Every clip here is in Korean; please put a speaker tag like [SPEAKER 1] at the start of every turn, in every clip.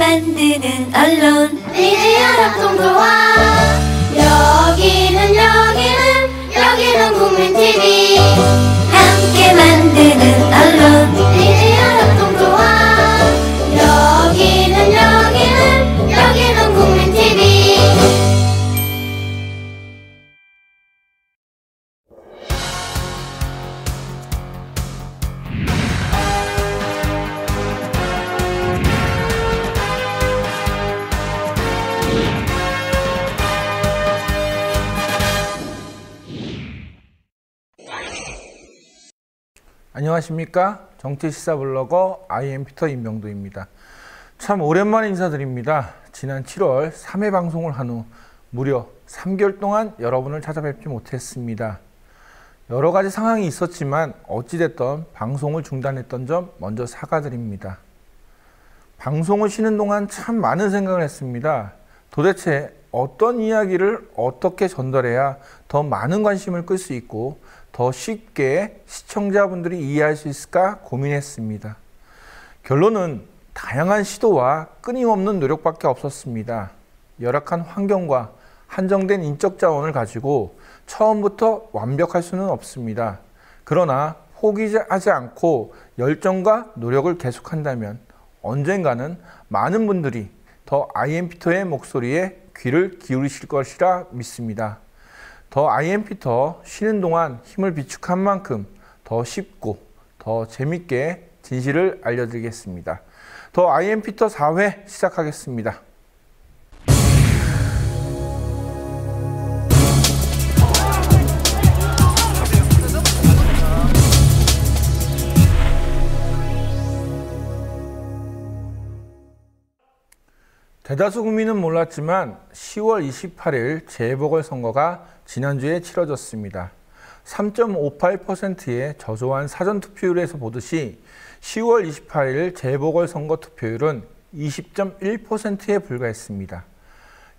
[SPEAKER 1] 만드는 언론.
[SPEAKER 2] 미디어
[SPEAKER 3] 안녕하십니까 정치시사 블로거 IM 피터 임명도입니다. 참 오랜만에 인사드립니다. 지난 7월 3회 방송을 한 후 무려 3개월 동안 여러분을 찾아뵙지 못했습니다. 여러 가지 상황이 있었지만 어찌됐던 방송을 중단했던 점 먼저 사과드립니다. 방송을 쉬는 동안 참 많은 생각을 했습니다. 도대체 어떤 이야기를 어떻게 전달해야 더 많은 관심을 끌 수 있고 더 쉽게 시청자분들이 이해할 수 있을까 고민했습니다. 결론은 다양한 시도와 끊임없는 노력밖에 없었습니다. 열악한 환경과 한정된 인적 자원을 가지고 처음부터 완벽할 수는 없습니다. 그러나 포기하지 않고 열정과 노력을 계속한다면 언젠가는 많은 분들이 더 아이엠피터의 목소리에 귀를 기울이실 것이라 믿습니다. 더 아이엠피터 쉬는 동안 힘을 비축한 만큼 더 쉽고 더 재밌게 진실을 알려드리겠습니다. 더 아이엠피터 4회 시작하겠습니다. 대다수 국민은 몰랐지만 10월 28일 재보궐선거가 지난주에 치러졌습니다. 3.58%의 저조한 사전 투표율에서 보듯이 10월 28일 재보궐선거 투표율은 20.1%에 불과했습니다.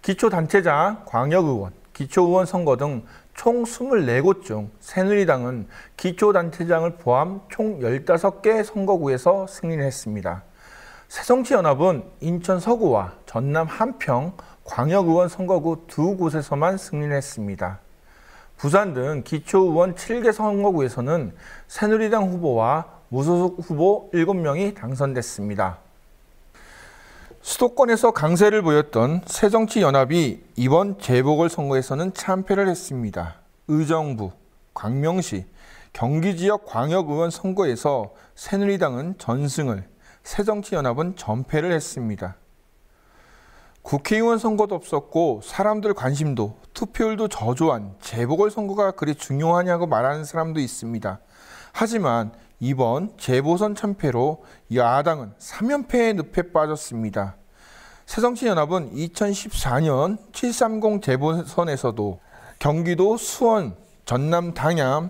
[SPEAKER 3] 기초단체장, 광역의원, 기초의원 선거 등 총 24곳 중 새누리당은 기초단체장을 포함 총 15개 선거구에서 승리를 했습니다. 새정치연합은 인천 서구와 전남 한평 광역의원 선거구 두 곳에서만 승리를 했습니다. 부산 등 기초의원 7개 선거구에서는 새누리당 후보와 무소속 후보 7명이 당선됐습니다. 수도권에서 강세를 보였던 새정치연합이 이번 재보궐선거에서는 참패를 했습니다. 의정부, 광명시, 경기지역 광역의원 선거에서 새누리당은 전승을, 새정치연합은 전패를 했습니다. 국회의원 선거도 없었고 사람들 관심도 투표율도 저조한 재보궐선거가 그리 중요하냐고 말하는 사람도 있습니다. 하지만 이번 재보선 참패로 야당은 3연패의 늪에 빠졌습니다. 새정치연합은 2014년 730 재보선에서도 경기도 수원, 전남 당양,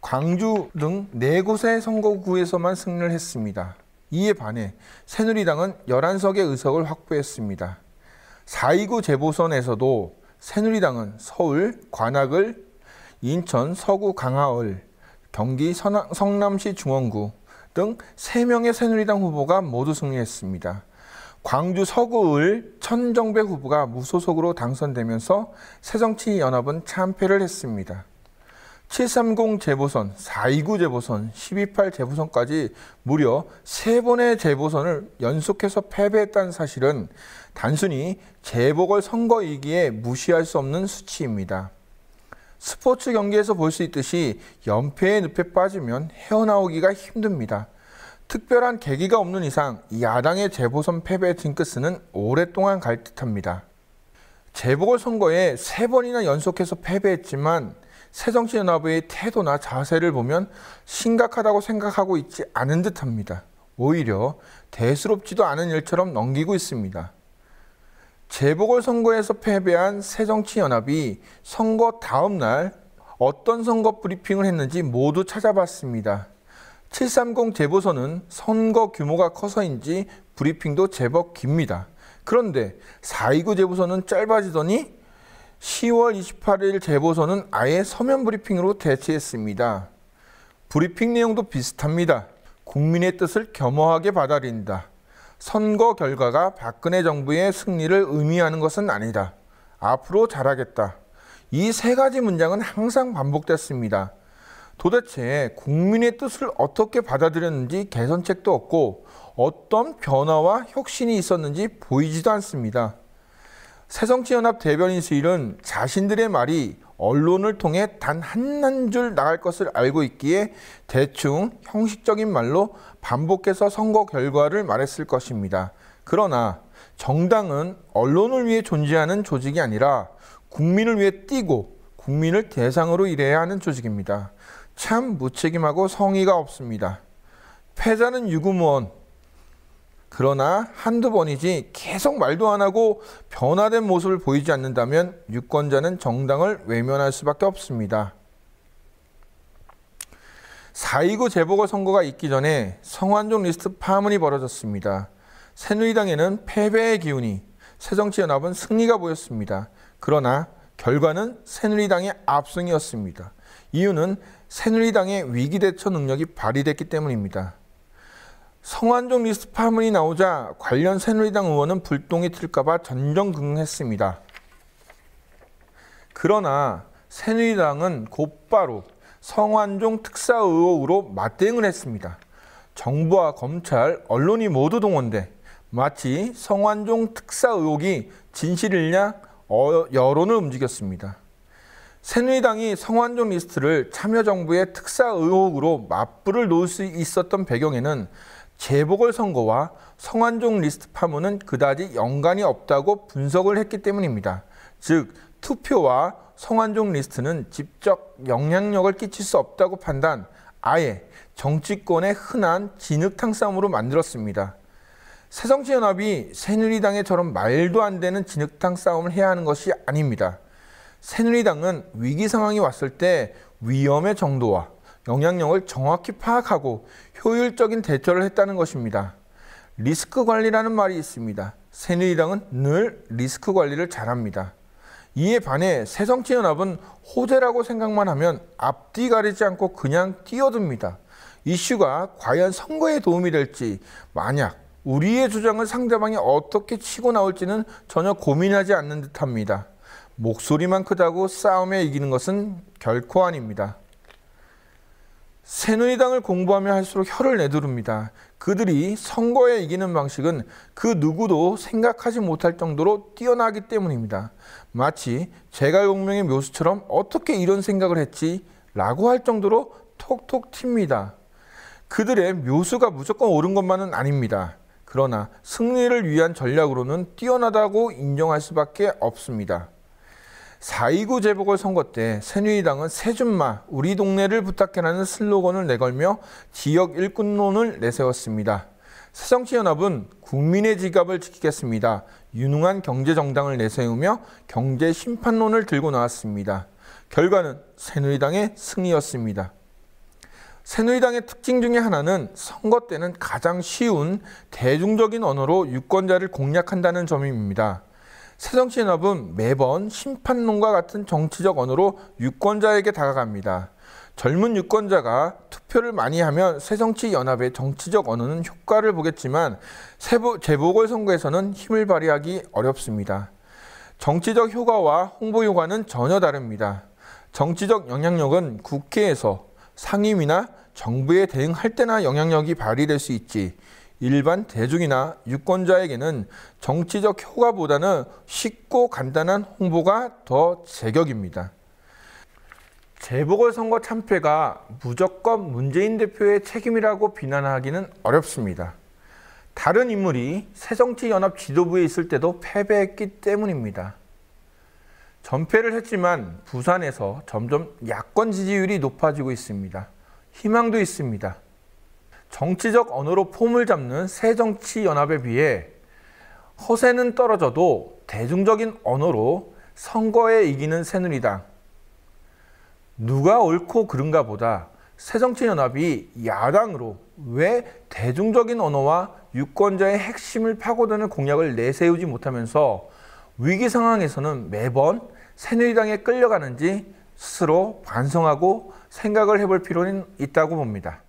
[SPEAKER 3] 광주 등 4곳의 선거구에서만 승리를 했습니다. 이에 반해 새누리당은 11석의 의석을 확보했습니다. 4.29 재보선에서도 새누리당은 서울, 관악을, 인천, 서구, 강하을, 경기 성남시 중원구 등 3명의 새누리당 후보가 모두 승리했습니다. 광주 서구을 천정배 후보가 무소속으로 당선되면서 새정치연합은 참패를 했습니다. 730 재보선, 429 재보선, 128 재보선까지 무려 3번의 재보선을 연속해서 패배했다는 사실은 단순히 재보궐 선거이기에 무시할 수 없는 수치입니다. 스포츠 경기에서 볼 수 있듯이 연패의 늪에 빠지면 헤어나오기가 힘듭니다. 특별한 계기가 없는 이상 야당의 재보선 패배 징크스는 오랫동안 갈 듯합니다. 재보궐 선거에 세 번이나 연속해서 패배했지만 새정치연합의 태도나 자세를 보면 심각하다고 생각하고 있지 않은 듯합니다. 오히려 대수롭지도 않은 일처럼 넘기고 있습니다. 재보궐선거에서 패배한 새정치연합이 선거 다음 날 어떤 선거 브리핑을 했는지 모두 찾아봤습니다. 730 재보선은 선거 규모가 커서인지 브리핑도 제법 깁니다. 그런데 429 재보선은 짧아지더니 10월 28일 재보선은 아예 서면 브리핑으로 대체했습니다. 브리핑 내용도 비슷합니다. 국민의 뜻을 겸허하게 받아들인다. 선거 결과가 박근혜 정부의 승리를 의미하는 것은 아니다. 앞으로 잘하겠다. 이 세 가지 문장은 항상 반복됐습니다. 도대체 국민의 뜻을 어떻게 받아들였는지 개선책도 없고 어떤 변화와 혁신이 있었는지 보이지도 않습니다. 새정치연합 대변인 수일은 자신들의 말이 언론을 통해 단 한 한 줄 나갈 것을 알고 있기에 대충 형식적인 말로 반복해서 선거 결과를 말했을 것입니다. 그러나 정당은 언론을 위해 존재하는 조직이 아니라 국민을 위해 뛰고 국민을 대상으로 일해야 하는 조직입니다. 참 무책임하고 성의가 없습니다. 패자는 유구무원. 그러나 한두 번이지 계속 말도 안 하고 변화된 모습을 보이지 않는다면 유권자는 정당을 외면할 수밖에 없습니다. 4.29 재보궐선거가 있기 전에 성완종 리스트 파문이 벌어졌습니다. 새누리당에는 패배의 기운이, 새정치연합은 승리가 보였습니다. 그러나 결과는 새누리당의 압승이었습니다. 이유는 새누리당의 위기대처 능력이 발휘됐기 때문입니다. 성완종 리스트 파문이 나오자 관련 새누리당 의원은 불똥이 튈까봐 전전긍긍했습니다. 그러나 새누리당은 곧바로 성완종 특사 의혹으로 맞대응을 했습니다. 정부와 검찰, 언론이 모두 동원돼 마치 성완종 특사 의혹이 진실이냐 어, 여론을 움직였습니다. 새누리당이 성완종 리스트를 참여정부의 특사 의혹으로 맞불을 놓을 수 있었던 배경에는 재보궐선거와 성완종 리스트 파문은 그다지 연관이 없다고 분석을 했기 때문입니다. 즉 투표와 성완종 리스트는 직접 영향력을 끼칠 수 없다고 판단, 아예 정치권의 흔한 진흙탕 싸움으로 만들었습니다. 새정치연합이 새누리당에처럼 말도 안 되는 진흙탕 싸움을 해야 하는 것이 아닙니다. 새누리당은 위기 상황이 왔을 때 위험의 정도와 영향력을 정확히 파악하고 효율적인 대처를 했다는 것입니다. 리스크 관리라는 말이 있습니다. 새누리당은 늘 리스크 관리를 잘합니다. 이에 반해 새정치연합은 호재라고 생각만 하면 앞뒤 가리지 않고 그냥 뛰어듭니다. 이슈가 과연 선거에 도움이 될지 만약 우리의 주장을 상대방이 어떻게 치고 나올지는 전혀 고민하지 않는 듯합니다. 목소리만 크다고 싸움에 이기는 것은 결코 아닙니다. 새누리당을 공부하며 할수록 혀를 내두릅니다. 그들이 선거에 이기는 방식은 그 누구도 생각하지 못할 정도로 뛰어나기 때문입니다. 마치 제갈공명의 묘수처럼 어떻게 이런 생각을 했지? 라고 할 정도로 톡톡 튑니다. 그들의 묘수가 무조건 옳은 것만은 아닙니다. 그러나 승리를 위한 전략으로는 뛰어나다고 인정할 수밖에 없습니다. 4.29 재보궐선거 때 새누리당은 새준마 우리 동네를 부탁해라는 슬로건을 내걸며 지역 일꾼론을 내세웠습니다. 새정치연합은 국민의 지갑을 지키겠습니다. 유능한 경제정당을 내세우며 경제심판론을 들고 나왔습니다. 결과는 새누리당의 승리였습니다. 새누리당의 특징 중의 하나는 선거 때는 가장 쉬운 대중적인 언어로 유권자를 공략한다는 점입니다. 새정치연합은 매번 심판론과 같은 정치적 언어로 유권자에게 다가갑니다. 젊은 유권자가 투표를 많이 하면 새정치연합의 정치적 언어는 효과를 보겠지만 재보궐선거에서는 힘을 발휘하기 어렵습니다. 정치적 효과와 홍보 효과는 전혀 다릅니다. 정치적 영향력은 국회에서 상임이나 정부에 대응할 때나 영향력이 발휘될 수 있지 일반 대중이나 유권자에게는 정치적 효과보다는 쉽고 간단한 홍보가 더 제격입니다. 재보궐선거 참패가 무조건 문재인 대표의 책임이라고 비난하기는 어렵습니다. 다른 인물이 새정치연합 지도부에 있을 때도 패배했기 때문입니다. 전패를 했지만 부산에서 점점 야권 지지율이 높아지고 있습니다. 희망도 있습니다. 정치적 언어로 폼을 잡는 새정치연합에 비해 허세는 떨어져도 대중적인 언어로 선거에 이기는 새누리당. 누가 옳고 그른가 보다 새정치연합이 야당으로 왜 대중적인 언어와 유권자의 핵심을 파고드는 공약을 내세우지 못하면서 위기 상황에서는 매번 새누리당에 끌려가는지 스스로 반성하고 생각을 해볼 필요는 있다고 봅니다.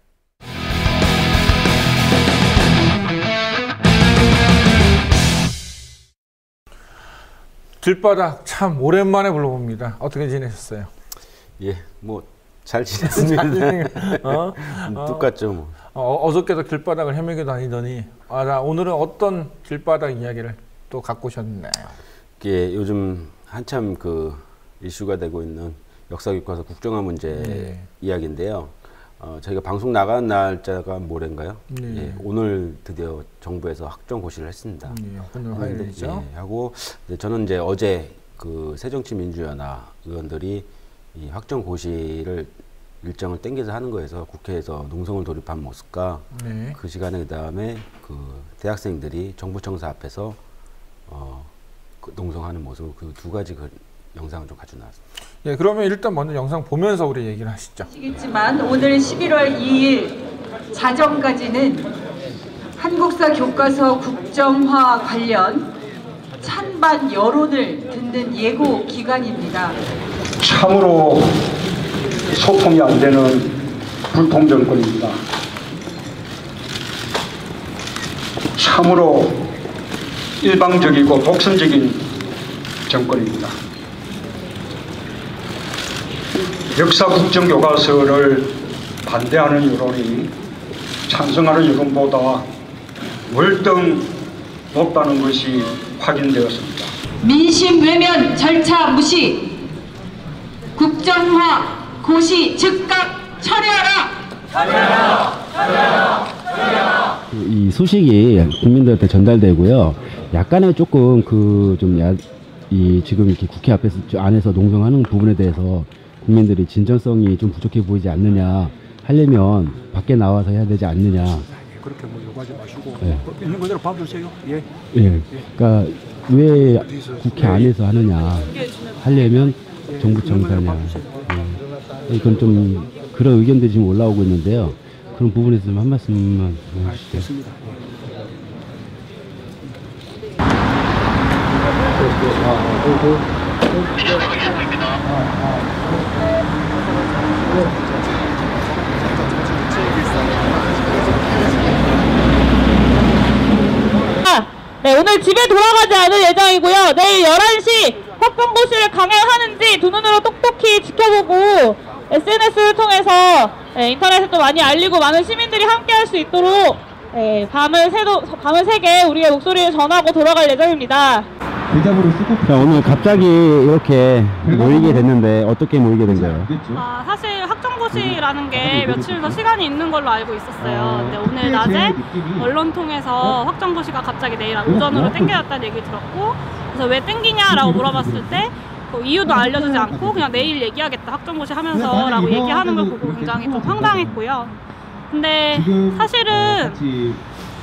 [SPEAKER 3] 길바닥 참 오랜만에 불러봅니다. 어떻게 지내셨어요?
[SPEAKER 4] 예, 뭐 잘 지냈습니다.
[SPEAKER 3] 어?
[SPEAKER 4] 똑같죠, 뭐.
[SPEAKER 3] 어, 어저께도 길바닥을 헤매게 다니더니 아, 나 오늘은 어떤 길바닥 이야기를 또 갖고 오셨나요?
[SPEAKER 4] 이게 요즘 한참 그 이슈가 되고 있는 역사교과서 국정화 문제
[SPEAKER 3] 네.
[SPEAKER 4] 이야기인데요. 어, 저희가 방송 나간 날짜가 모레인가요?
[SPEAKER 3] 네.
[SPEAKER 4] 예, 오늘 드디어 정부에서 확정 고시를 했습니다.
[SPEAKER 3] 네, 오늘 화요일이죠.
[SPEAKER 4] 예, 하고 이제 저는 이제 어제 그 새정치민주연합 의원들이 이 확정 고시를 일정을 땡겨서 하는 거에서 국회에서 농성을 돌입한 모습과
[SPEAKER 3] 네.
[SPEAKER 4] 그 시간에 그다음에 그 대학생들이 정부청사 앞에서 어, 그 농성하는 모습 그 두 가지 그 영상을 좀 가져 나왔습니다.
[SPEAKER 3] 예, 그러면 일단 먼저 영상 보면서 우리 얘기를 하시죠.
[SPEAKER 5] 아시겠지만 오늘 11월 2일 자정까지는 한국사 교과서 국정화 관련 찬반 여론을 듣는 예고 기간입니다.
[SPEAKER 6] 참으로 소통이 안 되는 불통 정권입니다. 참으로 일방적이고 독선적인 정권입니다. 역사 국정 교과서를 반대하는 여론이 찬성하는 여론보다 월등 높다는 것이 확인되었습니다.
[SPEAKER 5] 민심 외면 절차 무시 국정화 고시 즉각 철회하라
[SPEAKER 7] 이 소식이 국민들한테 전달되고요. 약간의 조금 그좀이 지금 이렇게 국회 앞에서 저 안에서 농성하는 부분에 대해서 국민들이 진정성이 좀 부족해 보이지 않느냐 하려면 밖에 나와서 해야 되지 않느냐.
[SPEAKER 8] 그렇게 뭐 요구하지 마시고
[SPEAKER 7] 네.
[SPEAKER 8] 있는 그대로 봐주세요. 예.
[SPEAKER 7] 예. 그러니까 왜 국회 안에서 하느냐 하려면 정부 청사냐. 예. 이건 좀 그런 의견들이 지금 올라오고 있는데요. 그런 부분에서 좀 한 말씀만 해주시죠.
[SPEAKER 8] 됐습니다.
[SPEAKER 9] 네, 오늘 집에 돌아가지 않을 예정이고요. 내일 11시 확정고시를 강행하는지 두 눈으로 똑똑히 지켜보고 SNS를 통해서 네, 인터넷에 또 많이 알리고 많은 시민들이 함께 할 수 있도록 네, 밤을 새도, 밤을 새게 우리의 목소리를 전하고 돌아갈 예정입니다.
[SPEAKER 7] 자, 오늘 갑자기 이렇게 모이게 됐는데 어떻게 모이게 된 거예요?
[SPEAKER 9] 아, 사실 확정고시라는 게 며칠 더 시간이 있는 걸로 알고 있었어요. 근데 오늘 낮에 언론 통해서 확정고시가 갑자기 내일 오전으로 땡겨졌다는 얘기 들었고, 그래서 왜 땡기냐라고 물어봤을 때, 그 이유도 알려주지 않고 그냥 내일 얘기하겠다 확정고시 하면서 라고 얘기하는 걸 보고 굉장히 좀 황당했고요. 근데 사실은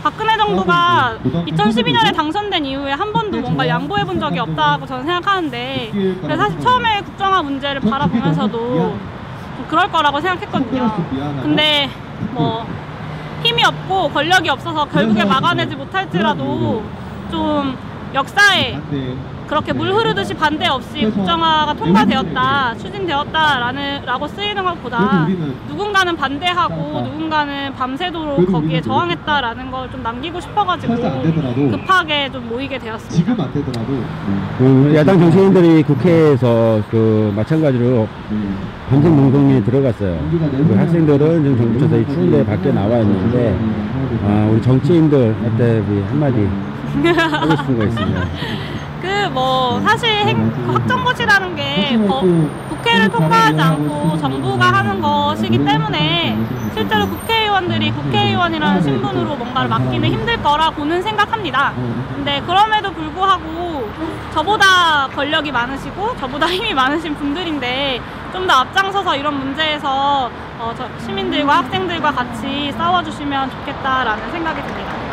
[SPEAKER 9] 박근혜 정부가 2012년에 당선된 이후에 한 번도 뭔가 양보해 본 적이 없다고 저는 생각하는데 그래서 사실 처음에 국정화 문제를 바라보면서도 좀 그럴 거라고 생각했거든요. 근데 뭐 힘이 없고 권력이 없어서 결국에 막아내지 못할지라도 좀 역사에 그렇게 물 흐르듯이 반대 없이 국정화가 통과되었다, 추진되었다라는 라고 쓰이는 것보다 누군가는 반대하고 누군가는 밤새도록 거기에 저항했다라는 걸 좀 남기고 싶어가지고 급하게 좀 모이게 되었습니다.
[SPEAKER 7] 그 야당 정치인들이 국회에서 그 마찬가지로 반전 농성에 들어갔어요. 그 학생들은 지금 정부처에서 이 추운데 밖에 나와 있는데 아, 우리 정치인들한테 우리 한마디 하고 싶은 거 있습니다.
[SPEAKER 9] 그 뭐 사실 행, 그 확정고시라는 게 법- 국회를 통과하지 않고 정부가 하는 것이기 때문에 실제로 국회의원들이 국회의원이라는 신분으로 뭔가를 맡기는 힘들 거라고는 생각합니다. 근데 그럼에도 불구하고 저보다 권력이 많으시고 저보다 힘이 많으신 분들인데 좀 더 앞장서서 이런 문제에서 어, 저 시민들과 학생들과 같이 싸워주시면 좋겠다라는 생각이 듭니다.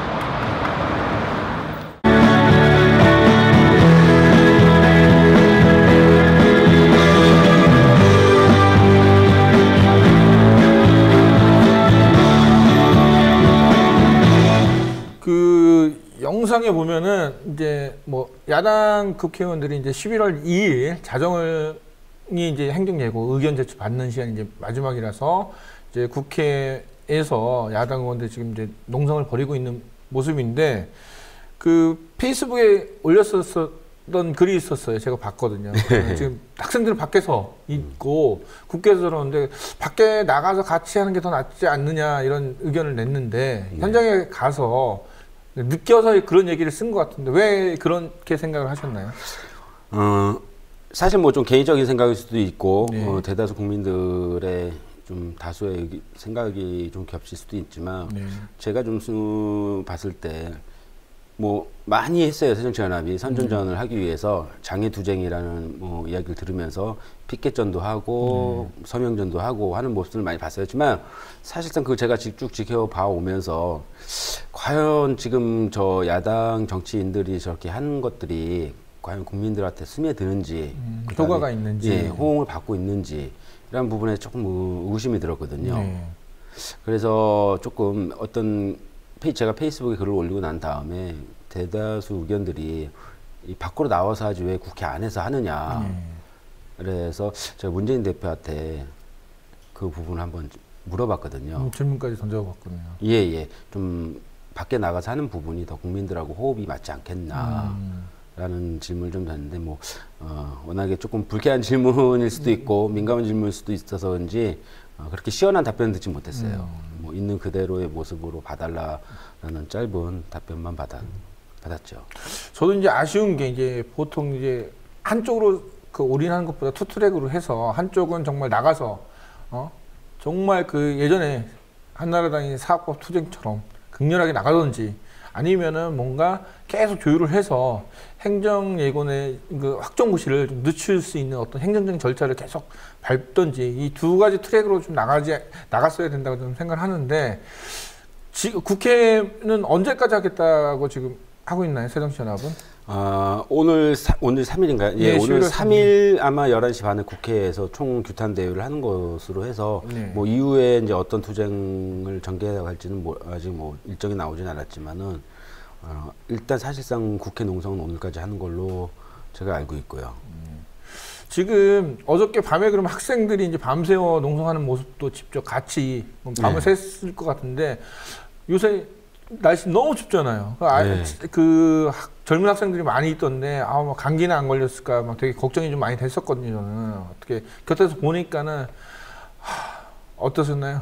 [SPEAKER 3] 영상에 보면은 이제 뭐 야당 국회의원들이 이제 11월 2일 자정을 이 이제 행정 예고 의견 제출 받는 시간이 이제 마지막이라서 이제 국회에서 야당 의원들 지금 이제 농성을 벌이고 있는 모습인데 그 페이스북에 올렸었 어떤 글이 있었어요. 제가 봤거든요. 지금 학생들 은 밖에서 있고 국회에서 그러는데 밖에 나가서 같이 하는 게 더 낫지 않느냐 이런 의견을 냈는데 현장에 가서 느껴서 그런 얘기를 쓴 것 같은데 왜 그렇게 생각을 하셨나요?
[SPEAKER 4] 어, 사실 뭐 좀 개인적인 생각일 수도 있고
[SPEAKER 3] 네.
[SPEAKER 4] 어, 대다수 국민들의 좀 다수의 생각이 좀 겹칠 수도 있지만
[SPEAKER 3] 네.
[SPEAKER 4] 제가 좀 수, 봤을 때 뭐 많이 했어요 새정치연합이 선전전을 하기 위해서 장애투쟁이라는 뭐 이야기를 들으면서 피켓전도 하고 서명전도 하고 하는 모습을 많이 봤었지만 사실상 그 제가 직- 쭉 지켜봐 오면서 과연 지금 저 야당 정치인들이 저렇게 하는 것들이 과연 국민들한테 스며드는지 그다음에
[SPEAKER 3] 효과가 있는지.
[SPEAKER 4] 예, 호응을 받고 있는지 이런 부분에 조금 의- 의심이 들었거든요.
[SPEAKER 3] 네.
[SPEAKER 4] 그래서 조금 어떤 제가 페이스북에 글을 올리고 난 다음에 대다수 의견들이 이 밖으로 나와서 하지 왜 국회 안에서 하느냐.
[SPEAKER 3] 네.
[SPEAKER 4] 그래서 제가 문재인 대표한테 그 부분을 한번 물어봤거든요.
[SPEAKER 3] 음, 질문까지 던져봤거든요.
[SPEAKER 4] 예, 예. 좀 밖에 나가서 하는 부분이 더 국민들하고 호흡이 맞지 않겠나.
[SPEAKER 3] 음.
[SPEAKER 4] 라는 질문을 좀 줬는데 뭐 어, 워낙에 조금 불쾌한 질문일 수도 있고 민감한 질문일 수도 있어서 그런지 어, 그렇게 시원한 답변을 듣지 못했어요. 뭐 있는 그대로의 모습으로 봐달라라는 짧은 답변만 받아 받았죠.
[SPEAKER 3] 저도 이제 아쉬운 게 이제 보통 이제 한쪽으로 그 올인하는 것보다 투 트랙으로 해서 한쪽은 정말 나가서 어 정말 그 예전에 한나라당이 사학법 투쟁처럼 극렬하게 나가든지 아니면은 뭔가 계속 조율을 해서 행정 예고의 그 확정고시를 좀 늦출 수 있는 어떤 행정적인 절차를 계속 밟든지 이 두 가지 트랙으로 좀 나가지 나갔어야 된다고 저는 생각을 하는데 지금 국회는 언제까지 하겠다고 지금 하고 있나요 새정치연합은?
[SPEAKER 4] 아, 오늘 사, 오늘 3일인가요? 예,
[SPEAKER 3] 네,
[SPEAKER 4] 오늘
[SPEAKER 3] 11월
[SPEAKER 4] 3일 아마 11시 반에 국회에서 총 규탄 대회를 하는 것으로 해서
[SPEAKER 3] 네.
[SPEAKER 4] 뭐 이후에 이제 어떤 투쟁을 전개해 갈지는 뭐 아직 뭐 일정이 나오진 않았지만은 어, 일단 사실상 국회 농성은 오늘까지 하는 걸로 제가 알고 있고요.
[SPEAKER 3] 지금 어저께 밤에 그럼 학생들이 이제 밤새워 농성하는 모습도 직접 같이 뭐 밤을
[SPEAKER 4] 네.
[SPEAKER 3] 샜을 것 같은데 요새 날씨 너무 춥잖아요. 그, 아,
[SPEAKER 4] 네.
[SPEAKER 3] 그 학- 젊은 학생들이 많이 있던데 아뭐 감기나 안 걸렸을까 막 되게 걱정이 좀 많이 됐었거든요. 저는 어떻게 곁에서 보니까는 하, 어떠셨나요?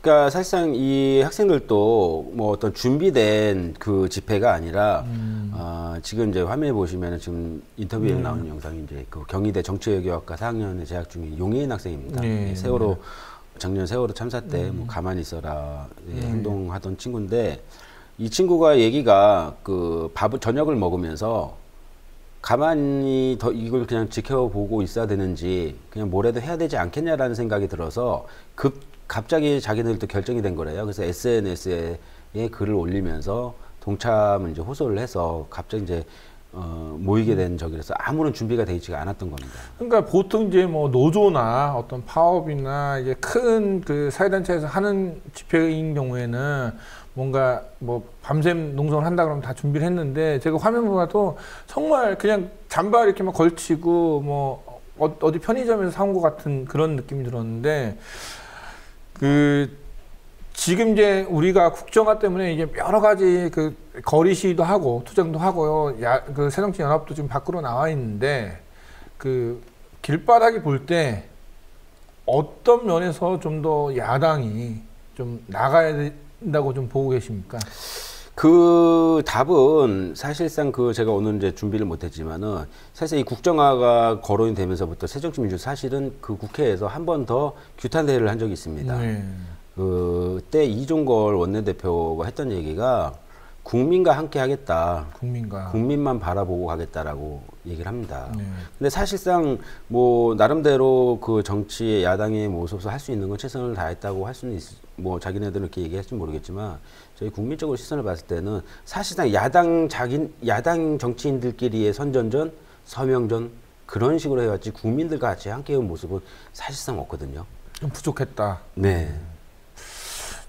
[SPEAKER 4] 그러니까 사실상 이 학생들도 뭐 어떤 준비된 그 집회가 아니라
[SPEAKER 3] 음.
[SPEAKER 4] 어, 지금 이제 화면에 보시면은 지금 인터뷰에 나오는 영상이 이제 그 경희대 정치외교학과 4학년에 재학 중인 용혜인 학생입니다.
[SPEAKER 3] 네.
[SPEAKER 4] 세월호 작년 세월호 참사 때뭐 가만히 있어라 예, 행동하던 친구인데 이 친구가 얘기가 그 밥을 저녁을 먹으면서 가만히 더 이걸 그냥 지켜보고 있어야 되는지 그냥 뭐라도 해야 되지 않겠냐라는 생각이 들어서 급 갑자기 자기들도 결정이 된 거래요. 그래서 SNS에 글을 올리면서 동참을 이제 호소를 해서 갑자기 이제 어, 모이게 된 적이라서 아무런 준비가 되어 있지가 않았던 겁니다.
[SPEAKER 3] 그러니까 보통 이제 뭐 노조나 어떤 파업이나 이제 큰 그 사회단체에서 하는 집회인 경우에는 뭔가 뭐 밤샘 농성을 한다 그러면 다 준비를 했는데 제가 화면 보아도 정말 그냥 잠바 이렇게만 걸치고 뭐 어- 어디 편의점에서 사온 것 같은 그런 느낌이 들었는데 그 지금 이제 우리가 국정화 때문에 이게 여러 가지 그 거리 시위도 하고 투쟁도 하고요. 야, 그 새정치 연합도 지금 밖으로 나와 있는데 그 길바닥이 볼 때 어떤 면에서 좀 더 야당이 좀 나가야 된다고 좀 보고 계십니까?
[SPEAKER 4] 그 답은 사실상 그 제가 오늘 이제 준비를 못했지만은 사실 이 국정화가 거론이 되면서부터 새정치민주 사실은 그 국회에서 한 번 더 규탄 대회를 한 적이 있습니다.
[SPEAKER 3] 네.
[SPEAKER 4] 그때 이종걸 원내대표가 했던 얘기가 국민과 함께 하겠다.
[SPEAKER 3] 국민과
[SPEAKER 4] 국민만 바라보고 가겠다라고 얘기를 합니다.
[SPEAKER 3] 네.
[SPEAKER 4] 근데 사실상 뭐 나름대로 그 정치의 야당의 모습에서 할 수 있는 건 최선을 다했다고 할 수는 있, 뭐 자기네들은 이렇게 얘기할지 모르겠지만 저희 국민적으로 시선을 봤을 때는 사실상 야당 자기 야당 정치인들끼리의 선전전, 서명전 그런 식으로 해왔지 국민들과 같이 함께 해온 모습은 사실상 없거든요.
[SPEAKER 3] 좀 부족했다.
[SPEAKER 4] 네.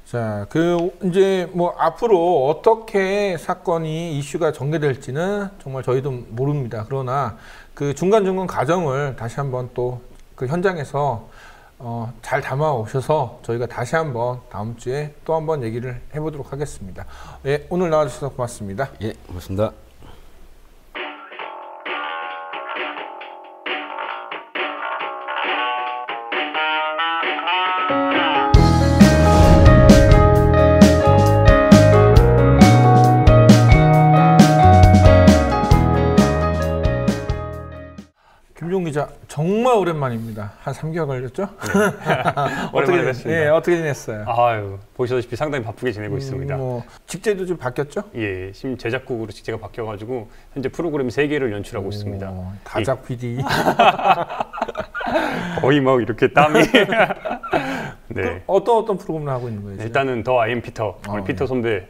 [SPEAKER 3] 자, 그 이제 뭐 앞으로 어떻게 사건이 이슈가 전개될지는 정말 저희도 모릅니다. 그러나 그 중간 중간 과정을 다시 한번 또 그 현장에서 어, 잘 담아 오셔서 저희가 다시 한번 다음 주에 또 한번 얘기를 해보도록 하겠습니다. 예, 오늘 나와주셔서 고맙습니다.
[SPEAKER 4] 예, 고맙습니다.
[SPEAKER 3] 정말 오랜만입니다. 한 3개월 걸렸죠?
[SPEAKER 10] 오랜만에 뵙습니다.
[SPEAKER 3] 예, 어떻게 지냈어요?
[SPEAKER 10] 아유 보시다시피 상당히 바쁘게 지내고 있습니다.
[SPEAKER 3] 음, 뭐 직제도 좀 바뀌었죠?
[SPEAKER 10] 예, 심 제작국으로 직제가 바뀌어가지고 현재 프로그램 세 개를 연출하고 있습니다.
[SPEAKER 3] 어, 다작 PD.
[SPEAKER 10] 거의 뭐 이렇게 땀이. 네.
[SPEAKER 3] 어떤 어떤 프로그램을 하고 있는 거예요? 지금?
[SPEAKER 10] 일단은 더 아이엠 피터, 우리
[SPEAKER 3] 어,
[SPEAKER 10] 피터
[SPEAKER 3] 네.
[SPEAKER 10] 선배 예,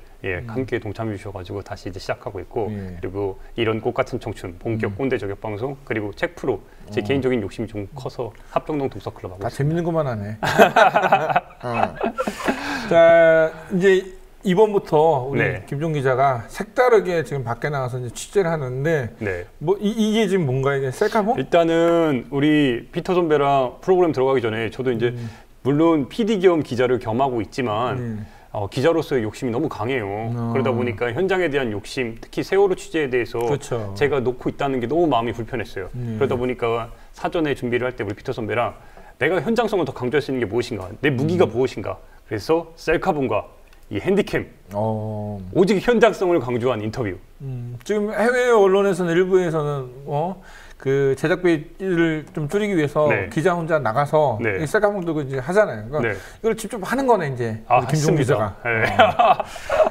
[SPEAKER 10] 함께 동참해 주셔가지고 다시 이제 시작하고 있고
[SPEAKER 3] 예.
[SPEAKER 10] 그리고 이런 꽃 같은 청춘 본격 꼰대 저격 방송 그리고 책 프로 제 개인적인 욕심이 좀 커서 합정동 독서클럽 하고
[SPEAKER 3] 다
[SPEAKER 10] 있습니다.
[SPEAKER 3] 재밌는 것만 하네. 어. 자, 이제 이번부터 우리
[SPEAKER 10] 네.
[SPEAKER 3] 김종 기자가 색다르게 지금 밖에 나가서 이제 취재를 하는데
[SPEAKER 10] 네.
[SPEAKER 3] 뭐 이, 게 지금 뭔가 이게 셀카봉?
[SPEAKER 10] 일단은 우리 피터 선배랑 프로그램 들어가기 전에 저도 이제
[SPEAKER 3] 음.
[SPEAKER 10] 물론 PD 겸 기자를 겸하고 있지만
[SPEAKER 3] 네.
[SPEAKER 10] 어, 기자로서의 욕심이 너무 강해요.
[SPEAKER 3] 어.
[SPEAKER 10] 그러다 보니까 현장에 대한 욕심, 특히 세월호 취재에 대해서
[SPEAKER 3] 그렇죠.
[SPEAKER 10] 제가 놓고 있다는 게 너무 마음이 불편했어요.
[SPEAKER 3] 네.
[SPEAKER 10] 그러다 보니까 사전에 준비를 할 때 우리 피터 선배랑 내가 현장성을 더 강조할 수 있는 게 무엇인가, 내 무기가
[SPEAKER 3] 음.
[SPEAKER 10] 무엇인가. 그래서 셀카본과 이 핸디캠,
[SPEAKER 3] 어,
[SPEAKER 10] 오직 현장성을 강조한 인터뷰.
[SPEAKER 3] 음, 지금 해외 언론에서는 일부에서는 어, 그 제작비를 좀 줄이기 위해서
[SPEAKER 10] 네.
[SPEAKER 3] 기자 혼자 나가서
[SPEAKER 10] 네.
[SPEAKER 3] 이 셀카봉 들고 이제 하잖아요. 그러니까
[SPEAKER 10] 네.
[SPEAKER 3] 이걸 직접 하는 거네 이제
[SPEAKER 10] 아,
[SPEAKER 3] 김종. 기자가.
[SPEAKER 10] 네.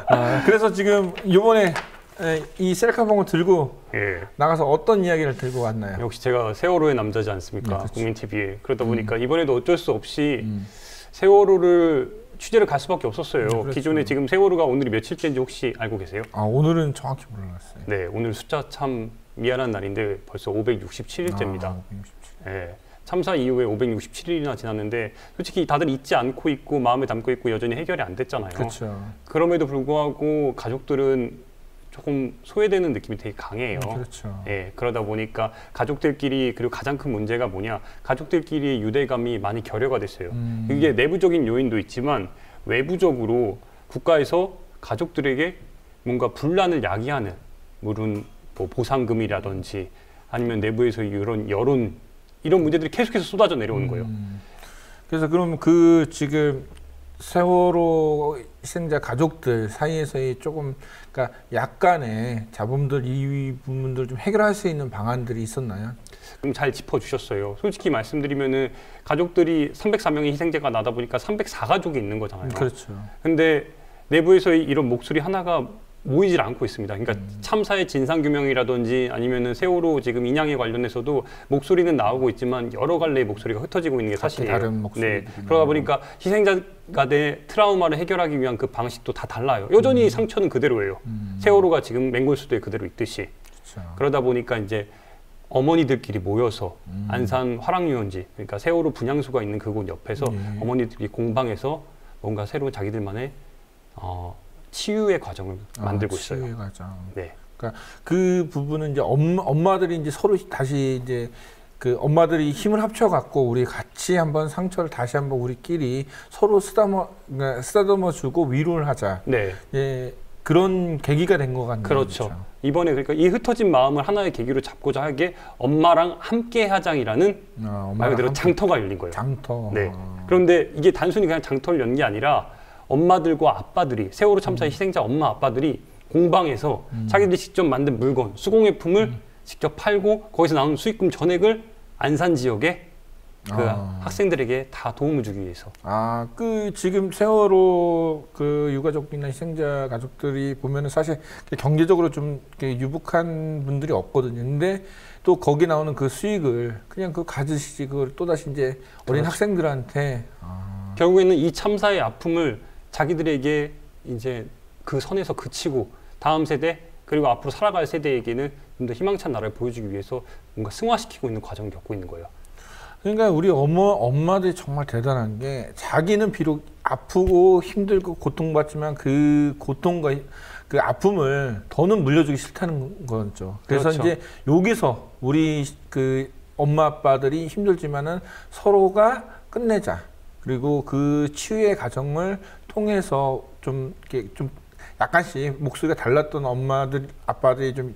[SPEAKER 3] 아, 그래서 지금 이번에 에, 이 셀카봉을 들고
[SPEAKER 10] 예.
[SPEAKER 3] 나가서 어떤 이야기를 들고 왔나요?
[SPEAKER 10] 역시 제가 세월호의 남자지 않습니까?
[SPEAKER 3] 네, 그렇죠.
[SPEAKER 10] 국민 TV에 그러다 보니까 이번에도 어쩔 수 없이
[SPEAKER 3] 음.
[SPEAKER 10] 세월호를 취재를 갈 수밖에 없었어요.
[SPEAKER 3] 네, 그렇죠.
[SPEAKER 10] 기존에 지금 세월호가 오늘이 며칠째인지 혹시 알고 계세요?
[SPEAKER 3] 아 오늘은 정확히 몰랐어요.
[SPEAKER 10] 네, 오늘 숫자 참 미안한 날인데 벌써 567일째입니다.
[SPEAKER 3] 아, 567.
[SPEAKER 10] 예. 참사 이후에 567일이나 지났는데 솔직히 다들 잊지 않고 있고 마음에 담고 있고 여전히 해결이 안 됐잖아요.
[SPEAKER 3] 그렇죠.
[SPEAKER 10] 그럼에도 불구하고 가족들은 조금 소외되는 느낌이 되게 강해요.
[SPEAKER 3] 그렇죠.
[SPEAKER 10] 예, 그러다 보니까 가족들끼리 그리고 가장 큰 문제가 뭐냐 가족들끼리 유대감이 많이 결여가 됐어요.
[SPEAKER 3] 음.
[SPEAKER 10] 이게 내부적인 요인도 있지만 외부적으로 국가에서 가족들에게 뭔가 분란을 야기하는 물은 뭐 보상금이라든지 아니면 내부에서 이런 여론 이런 문제들이 계속해서 쏟아져 내려오는 거예요.
[SPEAKER 3] 음. 그래서 그럼 그 지금 세월호 희생자 가족들 사이에서의 조금 그러니까 약간의 잡음들 이 부분들 좀 해결할 수 있는 방안들이 있었나요?
[SPEAKER 10] 그럼 잘 짚어주셨어요. 솔직히 말씀드리면은 가족들이 304명의 희생자가 나다 보니까 304가족이 있는 거잖아요.
[SPEAKER 3] 그렇죠.
[SPEAKER 10] 근데 내부에서의 이런 목소리 하나가 모이질 않고 있습니다. 그러니까
[SPEAKER 3] 음.
[SPEAKER 10] 참사의 진상 규명이라든지 아니면은 세월호 지금 인양에 관련해서도 목소리는 나오고 있지만 여러 갈래의 목소리가 흩어지고 있는 게 사실이에요.
[SPEAKER 3] 다른 목소리들이
[SPEAKER 10] 네. 그러다 보니까 희생자가 된 트라우마를 해결하기 위한 그 방식도 다 달라요. 여전히 상처는 그대로예요. 세월호가 지금 맹골수도에 그대로 있듯이.
[SPEAKER 3] 그렇죠.
[SPEAKER 10] 그러다 보니까 이제 어머니들끼리 모여서
[SPEAKER 3] 음.
[SPEAKER 10] 안산 화랑유원지 그러니까 세월호 분향소가 있는 그곳 옆에서
[SPEAKER 3] 예.
[SPEAKER 10] 어머니들이 공방에서 뭔가 새로운 자기들만의 어, 치유의 과정을 만들고
[SPEAKER 3] 아,
[SPEAKER 10] 있어요.
[SPEAKER 3] 치유의 과정.
[SPEAKER 10] 네.
[SPEAKER 3] 그러니까 그 부분은 이제 엄마, 엄마들이 이제 서로 다시 이제 그 엄마들이 힘을 합쳐 갖고 우리 같이 한번 상처를 다시 한번 우리끼리 서로 쓰다듬어 그러니까 쓰다듬어 주고 위로를 하자.
[SPEAKER 10] 네.
[SPEAKER 3] 예, 그런 계기가 된 것 같네요.
[SPEAKER 10] 그렇죠. 이번에 그러니까 이 흩어진 마음을 하나의 계기로 잡고자 하게 엄마랑 함께 하장이라는
[SPEAKER 3] 어,
[SPEAKER 10] 말 그대로
[SPEAKER 3] 함께
[SPEAKER 10] 장터가 열린 거예요.
[SPEAKER 3] 장터.
[SPEAKER 10] 네.
[SPEAKER 3] 어.
[SPEAKER 10] 그런데 이게 단순히 그냥 장터를 연 게 아니라 엄마들과 아빠들이 세월호 참사의 희생자 엄마 아빠들이 공방에서 자기들이 직접 만든 물건 수공예품을 직접 팔고 거기서 나오는 수익금 전액을 안산 지역의 그
[SPEAKER 3] 아.
[SPEAKER 10] 학생들에게 다 도움을 주기 위해서
[SPEAKER 3] 아, 그 지금 세월호 그 유가족이나 희생자 가족들이 보면은 사실 경제적으로 좀 유복한 분들이 없거든요. 근데 또 거기 나오는 그 수익을 그냥 그 가지시지 그걸 또 다시 이제 어린
[SPEAKER 10] 그렇죠.
[SPEAKER 3] 학생들한테 아,
[SPEAKER 10] 결국에는 이 참사의 아픔을 자기들에게 이제 그 선에서 그치고 다음 세대 그리고 앞으로 살아갈 세대에게는 좀 더 희망찬 나라를 보여주기 위해서 뭔가 승화시키고 있는 과정을 겪고 있는 거예요.
[SPEAKER 3] 그러니까 우리 어머 엄마들이 정말 대단한 게 자기는 비록 아프고 힘들고 고통받지만 그 고통과 그 아픔을 더는 물려주기 싫다는 거죠. 그래서
[SPEAKER 10] 그렇죠.
[SPEAKER 3] 이제 여기서 우리 그 엄마 아빠들이 힘들지만은 서로가 끝내자. 그리고 그 치유의 과정을 통해서 좀 이렇게 좀 약간씩 목소리가 달랐던 엄마들 아빠들이 좀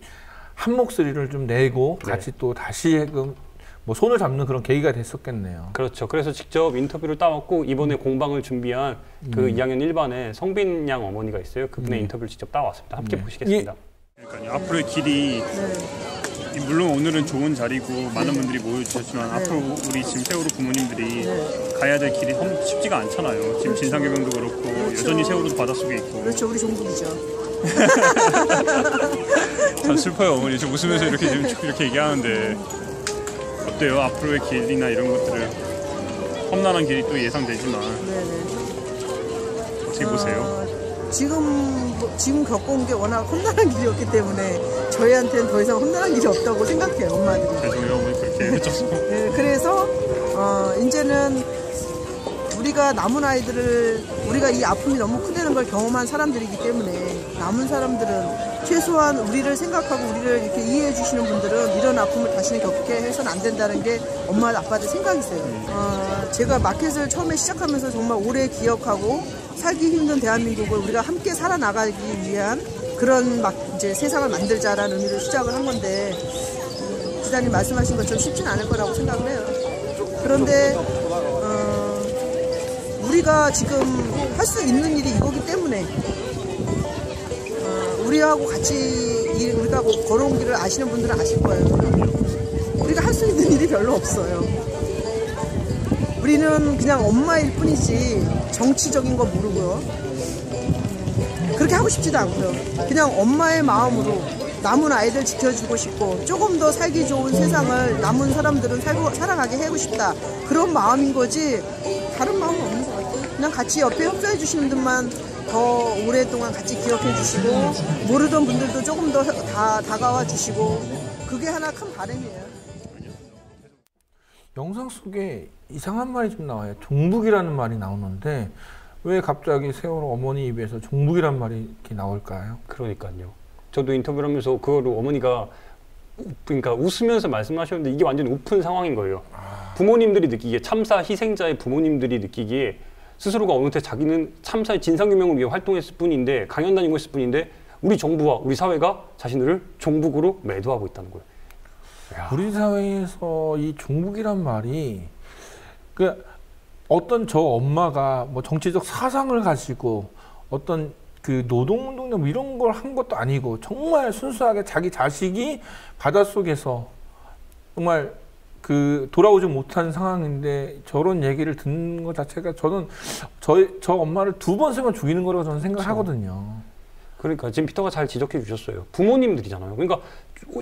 [SPEAKER 3] 한 목소리를 좀 내고
[SPEAKER 10] 네.
[SPEAKER 3] 같이 또 다시 그뭐 손을 잡는 그런 계기가 됐었겠네요.
[SPEAKER 10] 그렇죠. 그래서 직접 인터뷰를 따왔고 이번에 공방을 준비한 그 2학년 1반에 성빈 양 어머니가 있어요. 그분의 인터뷰를 직접 따왔습니다. 함께
[SPEAKER 3] 네.
[SPEAKER 10] 보시겠습니다.
[SPEAKER 11] 그러니까 앞으로의 길이
[SPEAKER 10] 물론 오늘은 좋은 자리고 많은 분들이 모여주셨지만 앞으로 우리 지금 세월호 부모님들이 가야 될 길이 험- 쉽지가 않잖아요. 지금 진상규명도 그렇고 여전히 세월호도 바닷 속에 있고
[SPEAKER 11] 그렇죠, 우리 종국이죠.
[SPEAKER 10] 참 슬퍼요 어머니. 저 웃으면서 이렇게 지금 이렇게 얘기하는데 어때요? 앞으로의 길이나 이런 것들을 험난한 길이 또 예상되지만 어떻게 보세요?
[SPEAKER 11] 지금 뭐- 지금 겪어온 게 워낙 험난한 길이었기 때문에 저희한테는 더 이상 험난한 길이 없다고 생각해요, 엄마들이.
[SPEAKER 10] 죄송해요 어머니 그렇게 해줘서
[SPEAKER 11] 네, 그래서 어, 이제는 우리가 남은 아이들을 우리가 이 아픔이 너무 크다는 걸 경험한 사람들이기 때문에 남은 사람들은 최소한 우리를 생각하고 우리를 이렇게 이해해 주시는 분들은 이런 아픔을 다시는 겪게 해서는 안 된다는 게 엄마 아빠들 생각이세요. 어, 제가 마켓을 처음에 시작하면서 정말 오래 기억하고 살기 힘든 대한민국을 우리가 함께 살아나가기 위한 그런 막 이제 세상을 만들자라는 의미로 시작을 한 건데 기자님 말씀하신 것처럼 쉽진 않을 거라고 생각을 해요. 그런데 어, 우리가 지금 할 수 있는 일이 이거기 때문에 어, 우리하고 같이 이- 우리가 뭐 걸어온 길을 아시는 분들은 아실 거예요. 우리가 할 수 있는 일이 별로 없어요. 우리는 그냥 엄마일 뿐이지 정치적인 거 모르고요. 그렇게 하고 싶지도 않고요. 그냥 엄마의 마음으로 남은 아이들 지켜주고 싶고 조금 더 살기 좋은 세상을 남은 사람들은 살고, 살아가게 하고 싶다. 그런 마음인 거지 다른 마음은 없는 것 같아요. 그냥 같이 옆에 협조해 주시는 분만 더 오랫동안 같이 기억해 주시고 모르던 분들도 조금 더 다, 다가와 주시고 그게 하나 큰 바람이에요.
[SPEAKER 3] 영상 속에 이상한 말이 좀 나와요. 종북이라는 말이 나오는데 왜 갑자기 세월호 어머니 입에서 종북이란 말이 이렇게 나올까요?
[SPEAKER 10] 그러니까요. 저도 인터뷰를 하면서 그거를 어머니가 우- 그러니까 웃으면서 말씀하셨는데 이게 완전 오픈 상황인 거예요. 부모님들이 느끼기에 참사 희생자의 부모님들이 느끼기에 스스로가 어느 때 자기는 참사의 진상규명을 위해 활동했을 뿐인데 강연 다니고 있을 뿐인데 우리 정부와 우리 사회가 자신들을 종북으로 매도하고 있다는 거예요.
[SPEAKER 3] 우리 사회에서 이 종북이란 말이 그 어떤 저 엄마가 뭐 정치적 사상을 가지고 어떤 그 노동운동이나 뭐 이런 걸 한 것도 아니고 정말 순수하게 자기 자식이 바닷속에서 정말 그 돌아오지 못한 상황인데 저런 얘기를 듣는 것 자체가 저는 저, 저 엄마를 두 번, 세 번 죽이는 거라고 저는 생각을 하거든요.
[SPEAKER 10] 그러니까 지금 피터가 잘 지적해 주셨어요. 부모님들이잖아요. 그러니까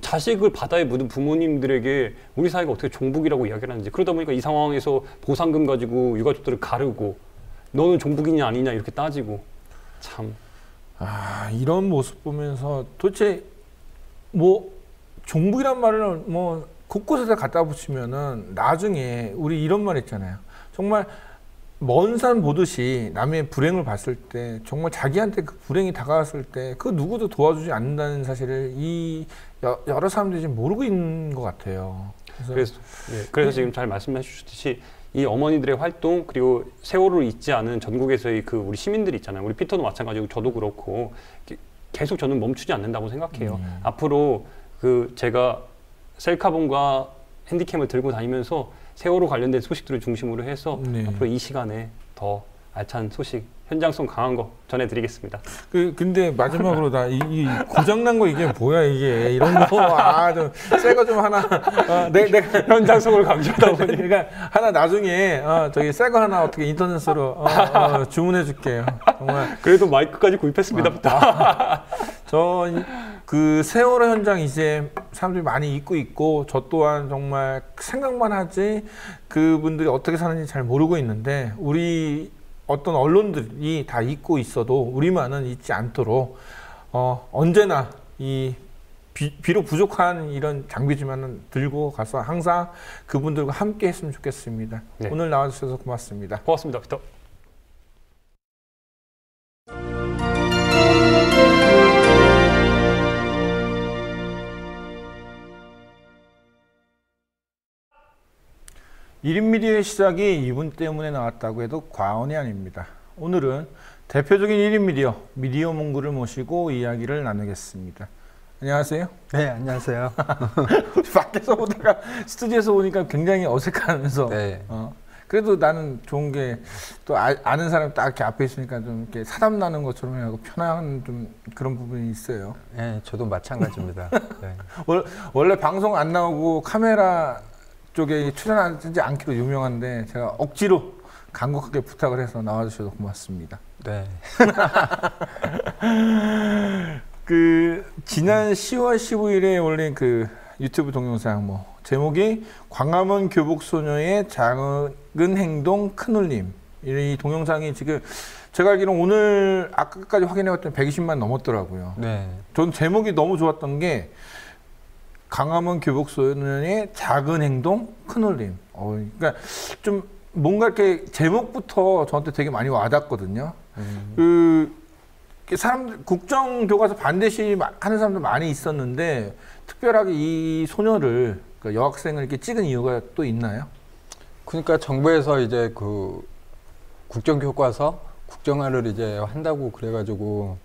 [SPEAKER 10] 자식을 바다에 묻은 부모님들에게 우리 사회가 어떻게 종북이라고 이야기를 하는지 그러다 보니까 이 상황에서 보상금 가지고 유가족들을 가르고 너는 종북이냐 아니냐 이렇게 따지고 참
[SPEAKER 3] 아, 이런 모습 보면서 도대체 뭐 종북이란 말을 뭐 곳곳에다 갖다 붙이면은 나중에 우리 이런 말 있잖아요. 정말 먼 산 보듯이 남의 불행을 봤을 때 정말 자기한테 그 불행이 다가왔을 때 그 누구도 도와주지 않는다는 사실을 이 여- 여러 사람들이 지금 모르고 있는 것 같아요. 그래서,
[SPEAKER 10] 그래서 예, 그래서 지금 잘 말씀해 주셨듯이 이 어머니들의 활동 그리고 세월호를 잊지 않은 전국에서의 그 우리 시민들이 있잖아요. 우리 피터도 마찬가지고 저도 그렇고 게- 계속 저는 멈추지 않는다고 생각해요. 앞으로 그 제가 셀카본과 핸디캠을 들고 다니면서 세월호 관련된 소식들을 중심으로 해서
[SPEAKER 3] 네.
[SPEAKER 10] 앞으로 이 시간에 더 알찬 소식, 현장성 강한 거 전해드리겠습니다.
[SPEAKER 3] 그 근데 마지막으로 나 이 고장난 거 이게 뭐야 이게 이런 거아좀새거 좀 하나 어, 내 내가
[SPEAKER 10] 현장성을 강조하다 보니
[SPEAKER 3] 그러니까 하나 나중에 어, 저기 새 거 하나 어떻게 인터넷으로 어, 어, 주문해 줄게요 정말
[SPEAKER 10] 그래도 마이크까지 구입했습니다.
[SPEAKER 3] 아, 저 그 세월호 현장 이제 사람들이 많이 잊고 있고 저 또한 정말 생각만 하지 그분들이 어떻게 사는지 잘 모르고 있는데 우리 어떤 언론들이 다 잊고 있어도 우리만은 잊지 않도록 어, 언제나 이 비, 비록 부족한 이런 장비지만은 들고 가서 항상 그분들과 함께 했으면 좋겠습니다.
[SPEAKER 10] 네.
[SPEAKER 3] 오늘 나와주셔서 고맙습니다.
[SPEAKER 10] 고맙습니다, 피터.
[SPEAKER 3] 일인 미디어의 시작이 이분 때문에 나왔다고 해도 과언이 아닙니다. 오늘은 대표적인 일인 미디어, 미디어 문구를 모시고 이야기를 나누겠습니다. 안녕하세요.
[SPEAKER 12] 네, 안녕하세요.
[SPEAKER 3] 밖에서 보다가 스튜디오에서 보니까 굉장히 어색하면서
[SPEAKER 12] 네.
[SPEAKER 3] 어, 그래도 나는 좋은 게 또 아는 사람 딱 이렇게 앞에 있으니까 좀 이렇게 사담 나는 것처럼 해고 편한 좀 그런 부분이 있어요.
[SPEAKER 12] 네, 저도 마찬가지입니다. 네.
[SPEAKER 3] 월- 원래 방송 안 나오고 카메라 쪽에 출연하지 않기로 유명한데 제가 억지로 간곡하게 부탁을 해서 나와주셔서 고맙습니다.
[SPEAKER 12] 네.
[SPEAKER 3] 그 지난 10월 15일에 올린 그 유튜브 동영상 뭐 제목이 광화문 교복 소녀의 작은 행동 큰 울림 이 동영상이 지금 제가 알기로 오늘 아까까지 확인해봤더니 120만 넘었더라고요.
[SPEAKER 12] 네.
[SPEAKER 3] 전 제목이 너무 좋았던 게 강화문 교복 소년의 작은 행동 큰 울림. 어, 그러니까 좀 뭔가 이렇게 제목부터 저한테 되게 많이 와닿거든요. 그 사람들 국정 교과서 반대 시 하는 사람도 많이 있었는데 특별하게 이 소녀를 그 여학생을 이렇게 찍은 이유가 또 있나요?
[SPEAKER 12] 그러니까 정부에서 이제 그 국정 교과서 국정화를 이제 한다고 그래가지고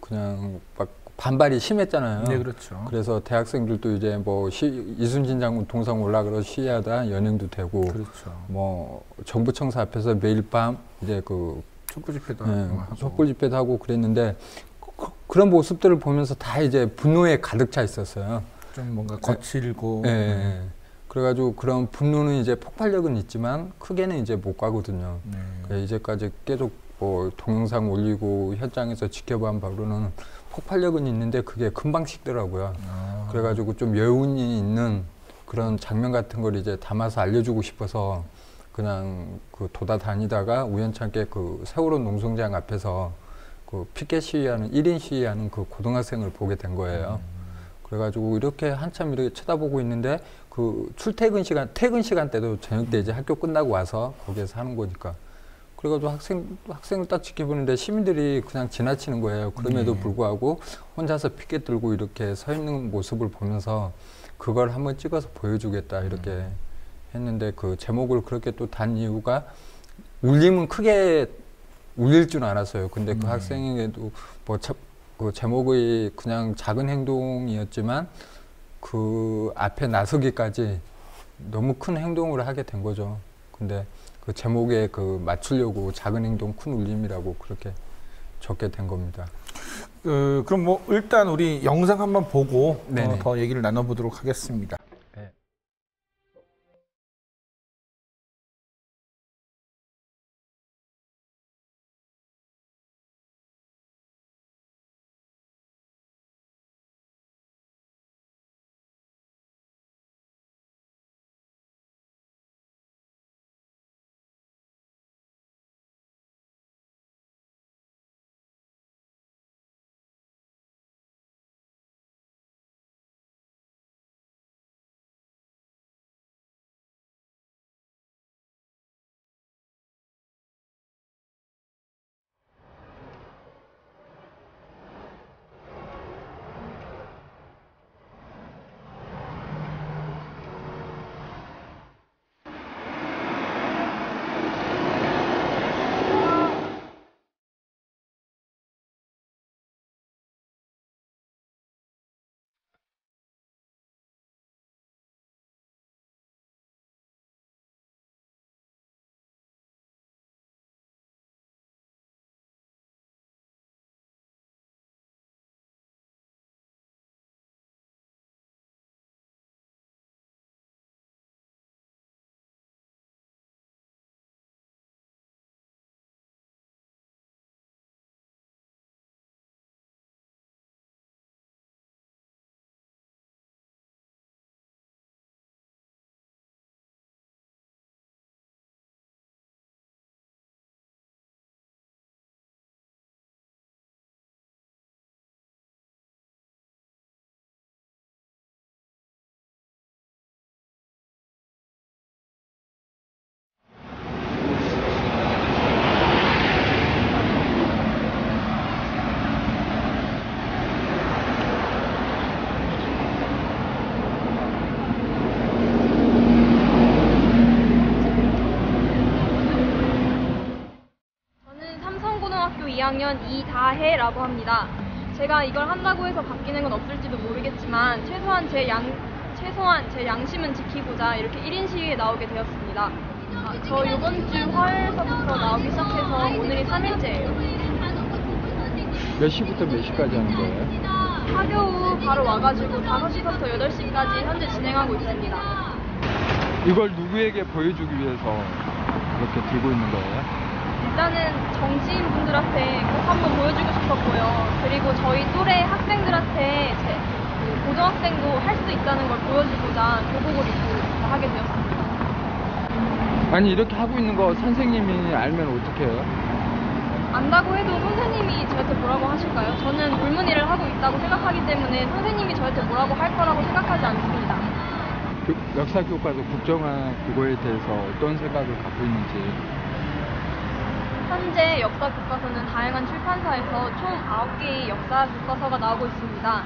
[SPEAKER 12] 그냥 막 반발이 심했잖아요.
[SPEAKER 3] 네, 그렇죠.
[SPEAKER 12] 그래서 대학생들도 이제 뭐 시, 이순신 장군 동상 올라가서 시위하다 연행도 되고,
[SPEAKER 3] 그렇죠.
[SPEAKER 12] 뭐 정부 청사 앞에서 매일 밤 이제 그
[SPEAKER 3] 촛불 집회도
[SPEAKER 12] 예,
[SPEAKER 3] 하고.
[SPEAKER 12] 촛불 집회도 하고 그랬는데 그, 그런 모습들을 보면서 다 이제 분노에 가득 차 있었어요.
[SPEAKER 3] 좀 뭔가 거칠고
[SPEAKER 12] 예, 예, 예. 그래가지고 그런 분노는 이제 폭발력은 있지만 크게는 이제 못 가거든요.
[SPEAKER 3] 네.
[SPEAKER 12] 그러니까 이제까지 계속 뭐 동영상 올리고 현장에서 지켜본 바로는 폭발력은 있는데 그게 금방 식더라고요.
[SPEAKER 3] 아.
[SPEAKER 12] 그래가지고 좀 여운이 있는 그런 장면 같은 걸 이제 담아서 알려주고 싶어서 그냥 그 돌아다니다가 우연찮게 그 세월호 농성장 앞에서 그 피켓 시위하는 1인 시위하는 그 고등학생을 보게 된 거예요. 그래가지고 이렇게 한참 이렇게 쳐다보고 있는데 그 출퇴근 시간, 퇴근 시간 때도 저녁 때 이제 학교 끝나고 와서 거기에서 하는 거니까. 그래가지고 학생, 학생을 딱 지켜보는데 시민들이 그냥 지나치는 거예요. 그럼에도
[SPEAKER 3] 네.
[SPEAKER 12] 불구하고 혼자서 피켓 들고 이렇게 서 있는 모습을 보면서 그걸 한번 찍어서 보여주겠다 이렇게 했는데 그 제목을 그렇게 또 단 이유가 울림은 크게 울릴 줄 알았어요. 근데 그 학생에게도 뭐 차- 그 제목이 그냥 작은 행동이었지만 그 앞에 나서기까지 너무 큰 행동을 하게 된 거죠. 근데 그 제목에 그 맞추려고 작은 행동 큰 울림이라고 그렇게 적게 된 겁니다.
[SPEAKER 3] 그, 그럼 뭐 일단 우리 영상 한번 보고. 어, 더 얘기를 나눠보도록 하겠습니다.
[SPEAKER 13] 2학년 이다혜라고 합니다. 제가 이걸 한다고 해서 바뀌는 건 없을지도 모르겠지만 최소한 제 양, 최소한 제 양심은 지키고자 이렇게 1인 시위에 나오게 되었습니다. 아, 저 이번 주 화요일서부터 나오기 시작해서 오늘이 3일째예요.
[SPEAKER 12] 몇 시부터 몇 시까지 하는 거예요?
[SPEAKER 13] 하교 후 바로 와가지고 5시부터 8시까지 현재 진행하고 있습니다.
[SPEAKER 12] 이걸 누구에게 보여주기 위해서 이렇게 들고 있는 거예요?
[SPEAKER 13] 일단은 정치인분들한테 꼭 한번 보여주고 싶었고요. 그리고 저희 또래 학생들한테 제, 그 고등학생도 할 수 있다는 걸 보여주고자 교복을 입고 하게 되었습니다.
[SPEAKER 12] 아니 이렇게 하고 있는 거 선생님이 알면 어떻게 해요?
[SPEAKER 13] 안다고 해도 선생님이 저한테 뭐라고 하실까요? 저는 불문의를 하고 있다고 생각하기 때문에 선생님이 저한테 뭐라고 할 거라고 생각하지 않습니다.
[SPEAKER 12] 교- 역사 교과서 국정화 그거에 대해서 어떤 생각을 갖고 있는지
[SPEAKER 13] 현재 역사 교과서는 다양한 출판사에서 총 9개의 역사 교과서가 나오고 있습니다.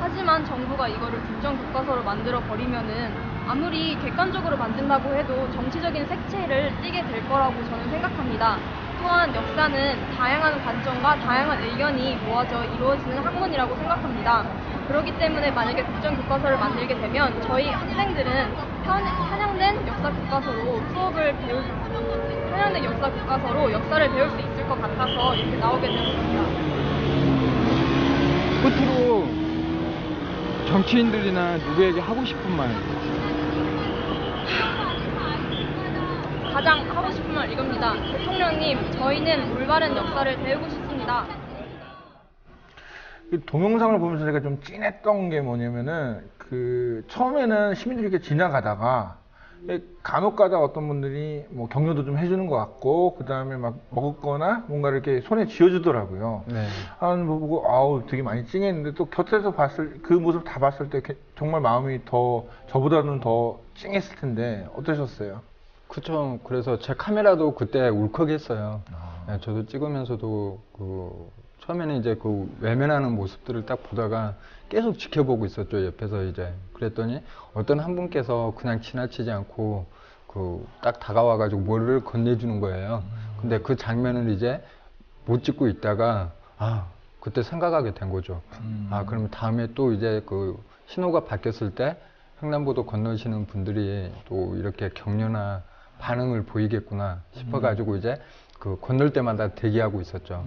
[SPEAKER 13] 하지만 정부가 이거를 국정 교과서로 만들어 버리면은 아무리 객관적으로 만든다고 해도 정치적인 색채를 띠게 될 거라고 저는 생각합니다. 또한 역사는 다양한 관점과 다양한 의견이 모아져 이루어지는 학문이라고 생각합니다. 그렇기 때문에 만약에 국정 교과서를 만들게 되면 저희 학생들은 편, 편향된 역사 교과서로 수업을 배울 편향된 역사 교과서로 역사를 배울 수 있을 것 같아서 이렇게 나오게 되었습니다.
[SPEAKER 12] 끝으로 정치인들이나 누구에게 하고 싶은 말
[SPEAKER 13] 가장 하고 싶은 말 이겁니다. 대통령님, 저희는 올바른 역사를 배우고 싶습니다.
[SPEAKER 3] 이 동영상을 보면서 제가 좀 찐했던 게 뭐냐면은 그 처음에는 시민들이 이렇게 지나가다가 간혹 가다 어떤 분들이 뭐 격려도 좀 해주는 것 같고 그 다음에 막 먹었거나 뭔가를 이렇게 손에 쥐어주더라고요.
[SPEAKER 12] 네.
[SPEAKER 3] 하는 거 보고 아우 되게 많이 찡했는데 또 곁에서 봤을 그 모습 다 봤을 때 정말 마음이 더 저보다는 더 찡했을 텐데 어떠셨어요?
[SPEAKER 12] 그쵸. 그래서 제 카메라도 그때 울컥했어요. 네, 저도 찍으면서도 그 처음에는 이제 그 외면하는 모습들을 딱 보다가 계속 지켜보고 있었죠. 옆에서 이제 그랬더니 어떤 한 분께서 그냥 지나치지 않고 그 딱 다가와가지고 뭐를 건네주는 거예요. 근데 그 장면을 이제 못 찍고 있다가 아 그때 생각하게 된 거죠. 아 그러면 다음에 또 이제 그 신호가 바뀌었을 때 횡단보도 건너시는 분들이 또 이렇게 격려나 반응을 보이겠구나 싶어가지고 이제 그 건널 때마다 대기하고 있었죠.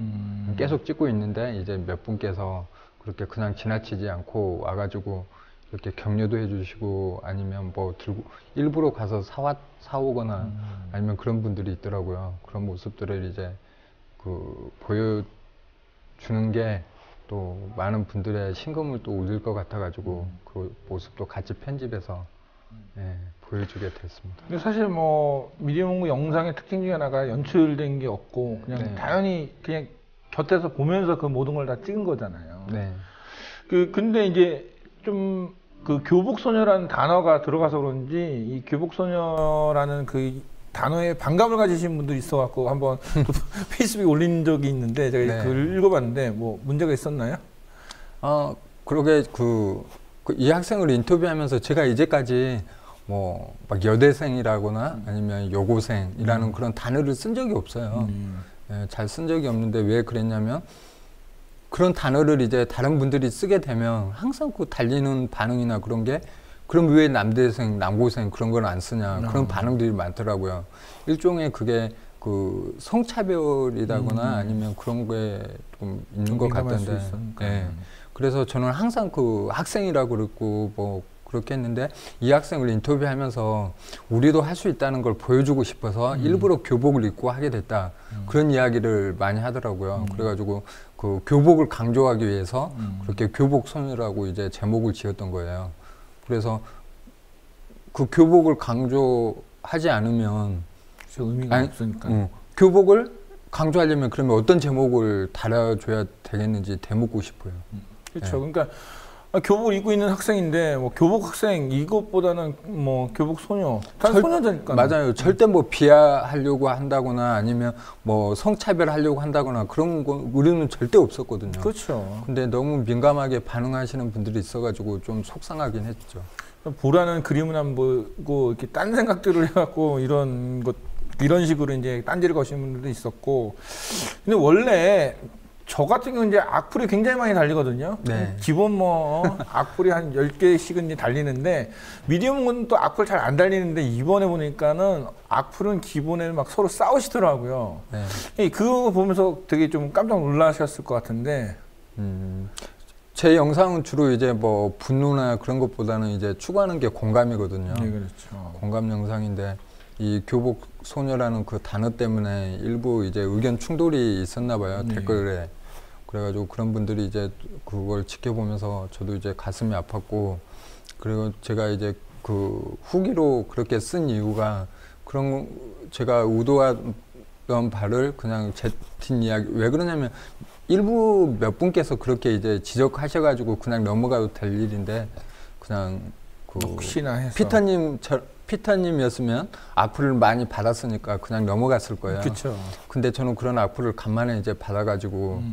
[SPEAKER 12] 계속 찍고 있는데 이제 몇 분께서 그렇게 그냥 지나치지 않고 와가지고 이렇게 격려도 해주시고 아니면 뭐 들고 일부러 가서 사와 사오거나 아니면 그런 분들이 있더라고요. 그런 모습들을 이제 그 보여주는 게 또 많은 분들의 심금을 또 울릴 것 같아가지고 그 모습도 같이 편집해서 예, 보여주게 됐습니다.
[SPEAKER 3] 근데 사실 뭐 미디어 문구 영상의 특징 중에 하나가 연출된 게 없고 그냥
[SPEAKER 12] 네.
[SPEAKER 3] 자연히 그냥 곁에서 보면서 그 모든 걸 다 찍은 거잖아요.
[SPEAKER 12] 네.
[SPEAKER 3] 그 근데 이제 좀 그 교복 소녀라는 단어가 들어가서 그런지 이 교복 소녀라는 그 단어에 반감을 가지신 분들이 있어갖고 한번 또 페이스북에 올린 적이 있는데 제가
[SPEAKER 12] 네.
[SPEAKER 3] 그걸 읽어봤는데 뭐 문제가 있었나요?
[SPEAKER 12] 어, 그러게 그, 그 이 학생을 인터뷰하면서 제가 이제까지 뭐 막 여대생이라거나 아니면 여고생이라는 그런 단어를 쓴 적이 없어요. 예, 잘쓴 적이 없는데 왜 그랬냐면 그런 단어를 이제 다른 분들이 쓰게 되면 항상 그 달리는 반응이나 그런 게 그럼 왜 남대생, 남고생 그런 걸안 쓰냐 그런
[SPEAKER 3] 어.
[SPEAKER 12] 반응들이 많더라고요. 일종의 그게 그 성차별이라거나
[SPEAKER 3] 음.
[SPEAKER 12] 아니면 그런 거에 좀 있는 좀것 같던데. 예. 그래서 저는 항상 그 학생이라고 그랬고 뭐 그렇게 했는데 이 학생을 인터뷰하면서 우리도 할 수 있다는 걸 보여주고 싶어서
[SPEAKER 3] 음.
[SPEAKER 12] 일부러 교복을 입고 하게 됐다 그런 이야기를 많이 하더라고요. 그래가지고 그 교복을 강조하기 위해서
[SPEAKER 3] 음.
[SPEAKER 12] 그렇게 교복 소녀라고 이제 제목을 지었던 거예요. 그래서 그 교복을 강조하지 않으면
[SPEAKER 3] 의미가 없으니까.
[SPEAKER 12] 어, 교복을 강조하려면 그러면 어떤 제목을 달아줘야 되겠는지 되묻고 싶어요.
[SPEAKER 3] 그렇죠.
[SPEAKER 12] 네.
[SPEAKER 3] 그러니까 아, 교복을 입고 있는 학생인데 뭐 교복 학생 이것보다는 뭐 교복 소녀 단
[SPEAKER 12] 절-
[SPEAKER 3] 소녀자니까
[SPEAKER 12] 맞아요. 절대 뭐 비하하려고 한다거나 아니면 뭐 성차별하려고 한다거나 그런 거 우리는 절대 없었거든요.
[SPEAKER 3] 그렇죠.
[SPEAKER 12] 근데 너무 민감하게 반응하시는 분들이 있어가지고 좀 속상하긴 했죠.
[SPEAKER 3] 보라는 그림은 안 보고 이렇게 딴 생각들을 해갖고 이런 것 이런 식으로 이제 딴지를 거시는 분들도 있었고 근데 원래 저 같은 경우는 이제 악플이 굉장히 많이 달리거든요.
[SPEAKER 12] 네.
[SPEAKER 3] 기본 뭐 어, 악플이 한 10개씩은 이제 달리는데 미디엄은 또 악플 잘 안 달리는데 이번에 보니까는 악플은 기본에 막 서로 싸우시더라고요.
[SPEAKER 12] 네.
[SPEAKER 3] 이 그거 보면서 되게 좀 깜짝 놀라셨을 것 같은데
[SPEAKER 12] 음, 제 영상은 주로 이제 뭐 분노나 그런 것보다는 이제 추구하는 게 공감이거든요.
[SPEAKER 3] 네, 그렇죠.
[SPEAKER 12] 공감 영상인데 이 교복 소녀라는 그 단어 때문에 일부 이제 의견 충돌이 있었나 봐요
[SPEAKER 3] 네.
[SPEAKER 12] 댓글에 그래가지고 그런 분들이 이제 그걸 지켜보면서 저도 이제 가슴이 아팠고 그리고 제가 이제 그 후기로 그렇게 쓴 이유가 그런 제가 의도하던 바를 그냥 제틴 이야기 왜 그러냐면 일부 몇 분께서 그렇게 이제 지적하셔가지고 그냥 넘어가도 될 일인데 그냥 그
[SPEAKER 3] 혹시나 해서.
[SPEAKER 12] 피터님 저 피터님이었으면 악플을 많이 받았으니까 그냥 넘어갔을 거예요.
[SPEAKER 3] 그쵸.
[SPEAKER 12] 근데 저는 그런 악플을 간만에 이제 받아가지고